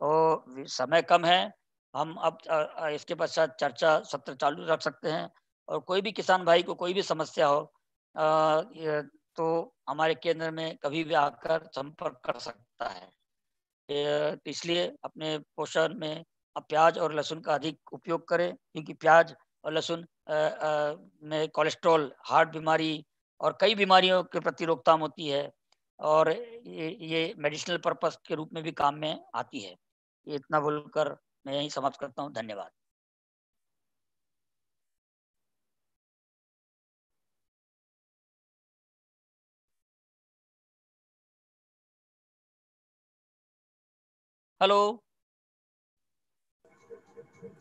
तो समय कम है हम अब इसके पश्चात चर्चा सत्र चालू रख सकते हैं और कोई भी किसान भाई को कोई भी समस्या हो आ, तो हमारे केंद्र में कभी भी आकर संपर्क कर सकता है। इसलिए अपने पोषण में प्याज और लहसुन का अधिक उपयोग करें क्योंकि प्याज और लहसुन में कोलेस्ट्रॉल हार्ट बीमारी और कई बीमारियों के प्रति रोकथाम होती है और ये मेडिसिनल पर्पस के रूप में भी काम में आती है। ये इतना बोलकर मैं यही समाप्त करता हूँ। धन्यवाद। हेलो।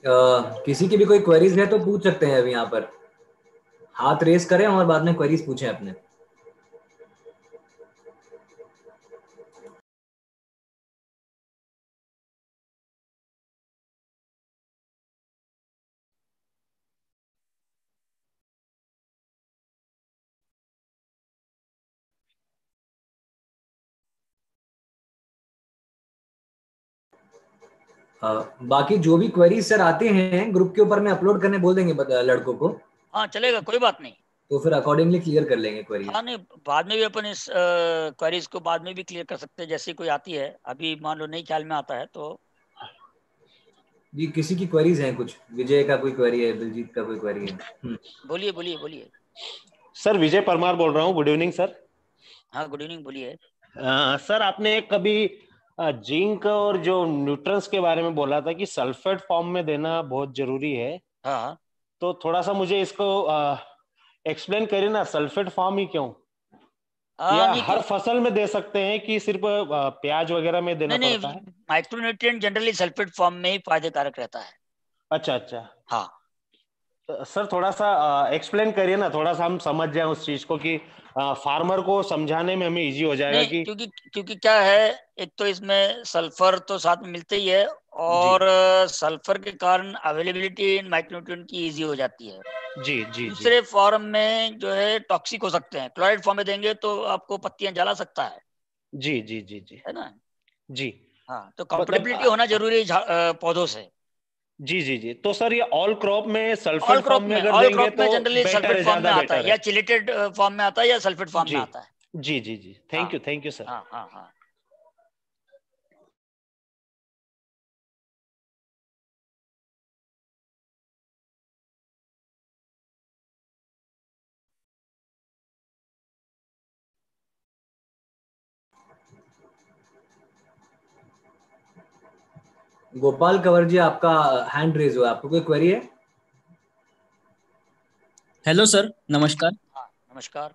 किसी की भी कोई क्वेरीज है तो पूछ सकते हैं अभी यहाँ पर। हाथ रेस करें और बाद में क्वेरीज पूछें अपने। बाकी जो भी क्वेरी सर आते हैं ग्रुप के ऊपर में अपलोड करने बोल देंगे लड़कों को। हाँ चलेगा कोई बात नहीं। तो फिर अकॉर्डिंगली क्लियर कर लेंगे क्वेरी हाँ नहीं बाद में भी अपन इस क्वेरीज को बाद में भी क्लियर कर सकते हैं जैसे कोई आती है। अभी मान लो नहीं ख्याल में आता है तो। जी किसी की क्वेरीज हैं कुछ? विजय का कोई क्वेरी है दिलजीत का कोई क्वेरी है? हम्म। बोलिए बोलिए बोलिए। सर विजय परमार बोल रहा हूँ गुड इवनिंग सर। हाँ गुड इवनिंग बोलिए। सर आपने कभी जिंक और जो न्यूट्रंस के बारे में बोला था कि सल्फेट फॉर्म में देना बहुत ज़रूरी है। हाँ। तो थोड़ा सा मुझे इसको एक्सप्लेन करिए ना सल्फेट फॉर्म ही क्यों? आ, या हर फ़सल में दे सकते हैं कि सिर्फ़ प्याज वगैरह में देना नहीं, पड़ता है? माइक्रोन्यूट्रिएंट जनरली सल्फेट फॉर्म में ही फायदेकारक रहता है। अच्छा अच्छा। हाँ। सर थोड़ा सा एक्सप्लेन करिए ना थोड़ा सा हम समझ जाए उस चीज़ को कि फार्मर को समझाने में हमें इजी हो जाएगा कि क्योंकि क्योंकि क्या है एक तो इसमें सल्फ़र तो साथ में मिलते ही है और सल्फ़र के कारण अवेलेबिलिटी इन माइक्रोन्यूट्रिएंट की इजी हो जाती है। जी जी दूसरे फॉर्म में जो है टॉक्सिक हो सकते हैं। क्लोराइड फॉर्म में देंगे तो आपको पत्तियाँ जला सकता है। जी जी जी जी। है ना? जी। हाँ तो कंपेटेबिलिटी मतलब, होना ज़रूरी है पौधों से। जी जी जी। तो सर ये ऑल क्रॉप में सल्फेट फॉर्म में अगर देंगे तो जनरली सल्फेट फॉर्म में आता है या चिलेटेड फॉर्म में आता है या सल्फेट फॉर्म में आता है। जी जी जी। Thank you thank you sir हाँ हाँ हाँ। गोपाल कंवर जी आपका हैंड रेज हुआ आपको कोई क्वेरी है? हेलो सर नमस्कार। हाँ, नमस्कार।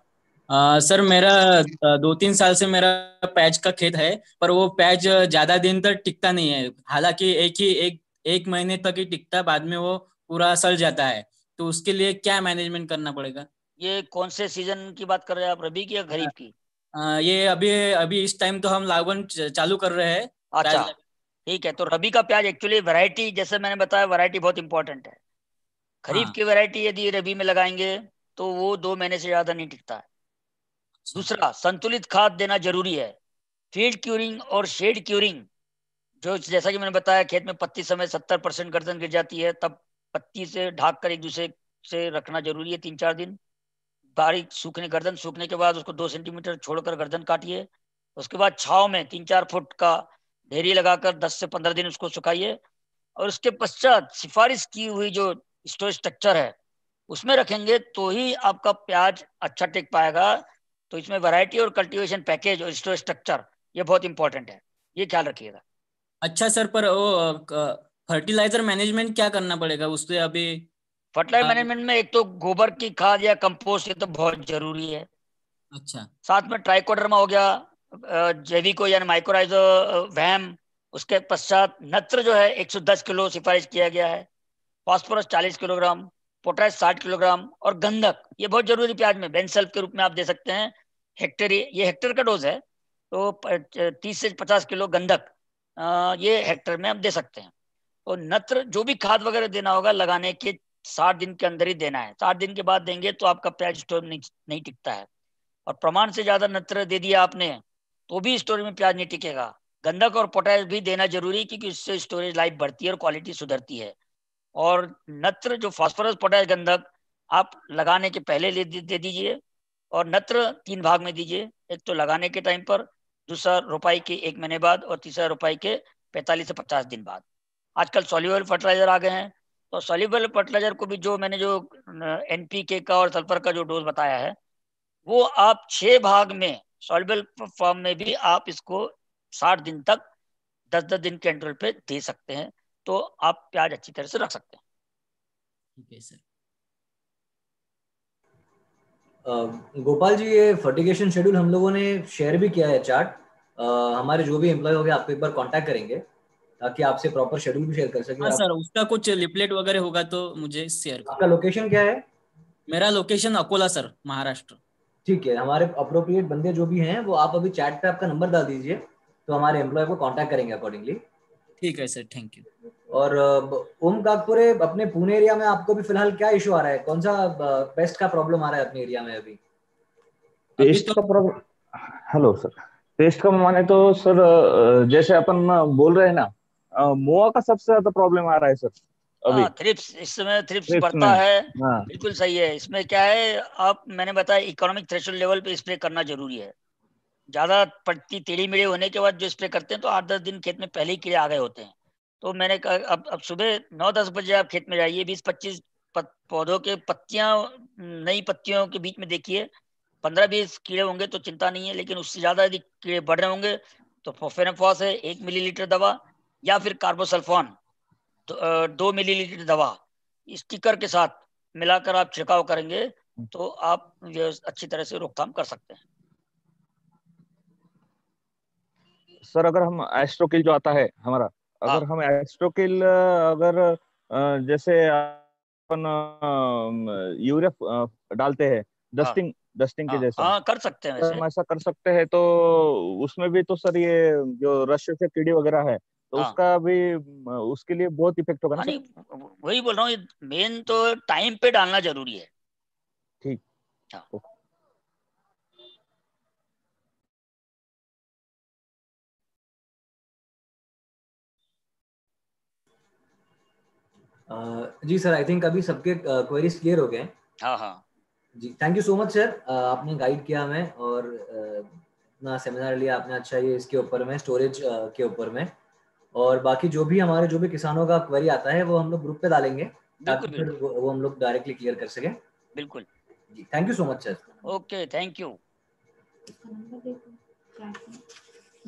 आ, सर मेरा दो तीन साल से मेरा पैच का खेत है पर वो पैच ज़्यादा दिन तक टिकता नहीं है। हालाँकि एक ही एक एक महीने तक ही टिकता बाद में वो पूरा सड़ जाता है। तो उसके लिए क्या मैनेजमेंट करना पड़ेगा? ये कौन से सीज़न की बात कर रहे हैं आप रबी की या खरीफ की? आ, ये अभी अभी इस टाइम तो हम लागवन चालू कर रहे हैं। अच्छा। ठीक है तो रबी का प्याज एक्चुअली वैरायटी जैसे मैंने बताया वैरायटी बहुत इंपॉर्टेंट है। खरीफ हाँ। की वैरायटी यदि रबी में लगाएँगे तो वो दो महीने से ज़्यादा नहीं टिकता है। अच्छा। दूसरा संतुलित खाद देना ज़रूरी है। फ़ील्ड क्यूरिंग और शेड क्यूरिंग जो जैसा कि मैंने बताया खेत में पत्ती समय सत्तर परसेंट गर्दन गिर जाती है तब पत्ती से ढाक कर एक दूसरे से रखना ज़रूरी है तीन चार दिन। बारीक सूखने गर्दन सूखने के बाद उसको दो सेंटीमीटर छोड़कर गर्दन काटिए। उसके बाद छाव में तीन चार फुट का ढेरी लगाकर 10 से 15 दिन उसको सुखाइए और उसके पश्चात सिफारिश की हुई जो स्टोरेज स्ट्रक्चर है उसमें रखेंगे तो ही आपका प्याज अच्छा टिक पाएगा। तो इसमें वैरायटी और कल्टीवेशन पैकेज और स्टोरेज स्ट्रक्चर ये बहुत इंपॉर्टेंट है। ये ख्याल रखिएगा। अच्छा सर पर वो फर्टिलाइज़र मैनेजमेंट क्या करना पड़ेगा? उससे अभी फर्टिलाइज़र मैनेजमेंट में एक तो गोबर की खाद या कंपोस्ट ये तो बहुत ज़रूरी है। अच्छा। साथ में ट्राइकोडर्मा हो गया जैविको यानी माइक्रोराइजो वैम उसके पश्चात नत्र जो है 110 किलो सिफारिश किया गया है। फॉस्फोरस 40 किलोग्राम पोटास 60 किलोग्राम और गंधक, ये बहुत ज़रूरी प्याज में बेंसल्फ के रूप में आप दे सकते हैं। हेक्टेयर ये हेक्टेयर का डोज है तो तीस से पचास किलो गंधक ये हेक्टेयर में आप दे सकते हैं। तो नत्र, जो भी खाद वगैरह देना होगा, लगाने के साठ दिन के अंदर ही देना है। साठ दिन के बाद देंगे तो आपका प्याज स्टोर नहीं टिकता है। और प्रमाण से ज़्यादा नत्र दे दिया आपने तो भी स्टोरेज में प्याज नहीं टिकेगा। गंधक और पोटैश भी देना ज़रूरी क्योंकि इससे स्टोरेज लाइफ बढ़ती है और क्वालिटी सुधरती है। और नत्र, जो फास्फोरस पोटैश गंधक, आप लगाने के पहले दे दीजिए और नत्र तीन भाग में दीजिए। एक तो लगाने के टाइम पर, दूसरा रुपाई के एक महीने बाद और तीसरा रुपाई के पैंतालीस से पचास दिन बाद। आजकल सोल्यूबल फर्टिलाइज़र आ गए हैं। तो सोल्यूबल फर्टिलाइज़र को भी जो मैंने जो एनपीके का और सल्फ़र का जो डोज बताया है, वो आप छह भाग में सॉल्युबल फॉर्म में भी आप इसको साठ दिन तक दस दस दिन के इंटरवल पे दे सकते हैं। तो आप प्याज अच्छी तरह से रख सकते हैं। ठीक है सर गोपाल जी ये फर्टिगेशन शेड्यूल हम लोगों ने शेयर भी किया है चार्ट हमारे जो भी एम्प्लॉय हो गए आपको एक बार कांटेक्ट करेंगे ताकि आपसे प्रॉपर शेड्यूल भी शेयर कर सके हाँ सर उसका कुछ लिपलेट वगैरह होगा तो मुझे शेयर आपका लोकेशन क्या है? मेरा लोकेशन अकोला सर महाराष्ट्र। ठीक है हमारे अप्रोप्रिएट बंदे जो भी हैं वो आप अभी चैट पे आपका नंबर डाल दीजिए तो हमारे एम्प्लॉय को कांटेक्ट करेंगे अकॉर्डिंगली ठीक है सर थैंक यू और ओम काकपुरे अपने पुणे एरिया में आपको भी फ़िलहाल क्या इशू आ रहा है? कौन सा पेस्ट का प्रॉब्लम आ रहा है अपने एरिया में अभी? पेस्ट तो... का प्रॉब्लम हेलो सर पेस्ट का माने तो सर जैसे अपन बोल रहे हैं ना मोआ का सबसे ज़्यादा प्रॉब्लम आ रहा है सर अभी। थ्रिप्स हाँ, इस समय थ्रिप्स बढ़ता है। हाँ। बिल्कुल सही है। इसमें क्या है आप मैंने बताया इकोनॉमिक थ्रेशोल्ड लेवल पे स्प्रे करना ज़रूरी है। ज़्यादा पत्ती टेढ़ी मेढ़ी होने के बाद जो स्प्रे करते हैं तो आठ दस दिन खेत में पहले ही कीड़े आ गए होते हैं। तो मैंने कहा अब अब सुबह नौ दस बजे आप खेत में जाइए बीस पच्चीस पौधों के पत्तियाँ नई पत्तियों के बीच में देखिए। पंद्रह बीस कीड़े होंगे तो चिंता नहीं है लेकिन उससे ज़्यादा यदि कीड़े बढ़ रहे होंगे तो फोफेनाफॉस है एक मिलीलीटर दवा या फिर कार्बोसल्फोन। दो मिलीलीटर दवा स्टिकर के साथ मिलाकर आप छिड़काव करेंगे तो आप अच्छी तरह से रोकथाम कर सकते हैं। सर अगर हम एस्ट्रोकिल जो आता है हमारा अगर हाँ। हम एस्ट्रोकिल अगर जैसे अपन यूरिया डालते हैं डस्टिंग डस्टिंग के हाँ, जैसा। हाँ कर सकते हैं हम ऐसा कर सकते हैं तो उसमें भी तो सर ये जो रश से कीड़ी वगैरह है तो हाँ. उसका भी उसके लिए बहुत इफ़ेक्ट होगा ना सर? वही बोल रहा हूँ मेन तो टाइम पे डालना ज़रूरी है। ठीक। हाँ। जी सर आई थिंक अभी सबके क्वेरीज क्लियर हो गए हैं। हाँ हाँ। जी thank you so much sir आपने गाइड किया हमें और अपना सेमिनार लिया आपने अच्छा ये इसके ऊपर में स्टोरेज के ऊपर में। और बाकी जो भी हमारे जो भी किसानों का क्वेरी आता है वो हम लोग ग्रुप पे डालेंगे ताकि वो, वो हम लोग डायरेक्टली क्लियर कर सके। बिल्कुल। जी thank you so much sir okay thank you number देखो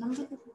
नंबर देखो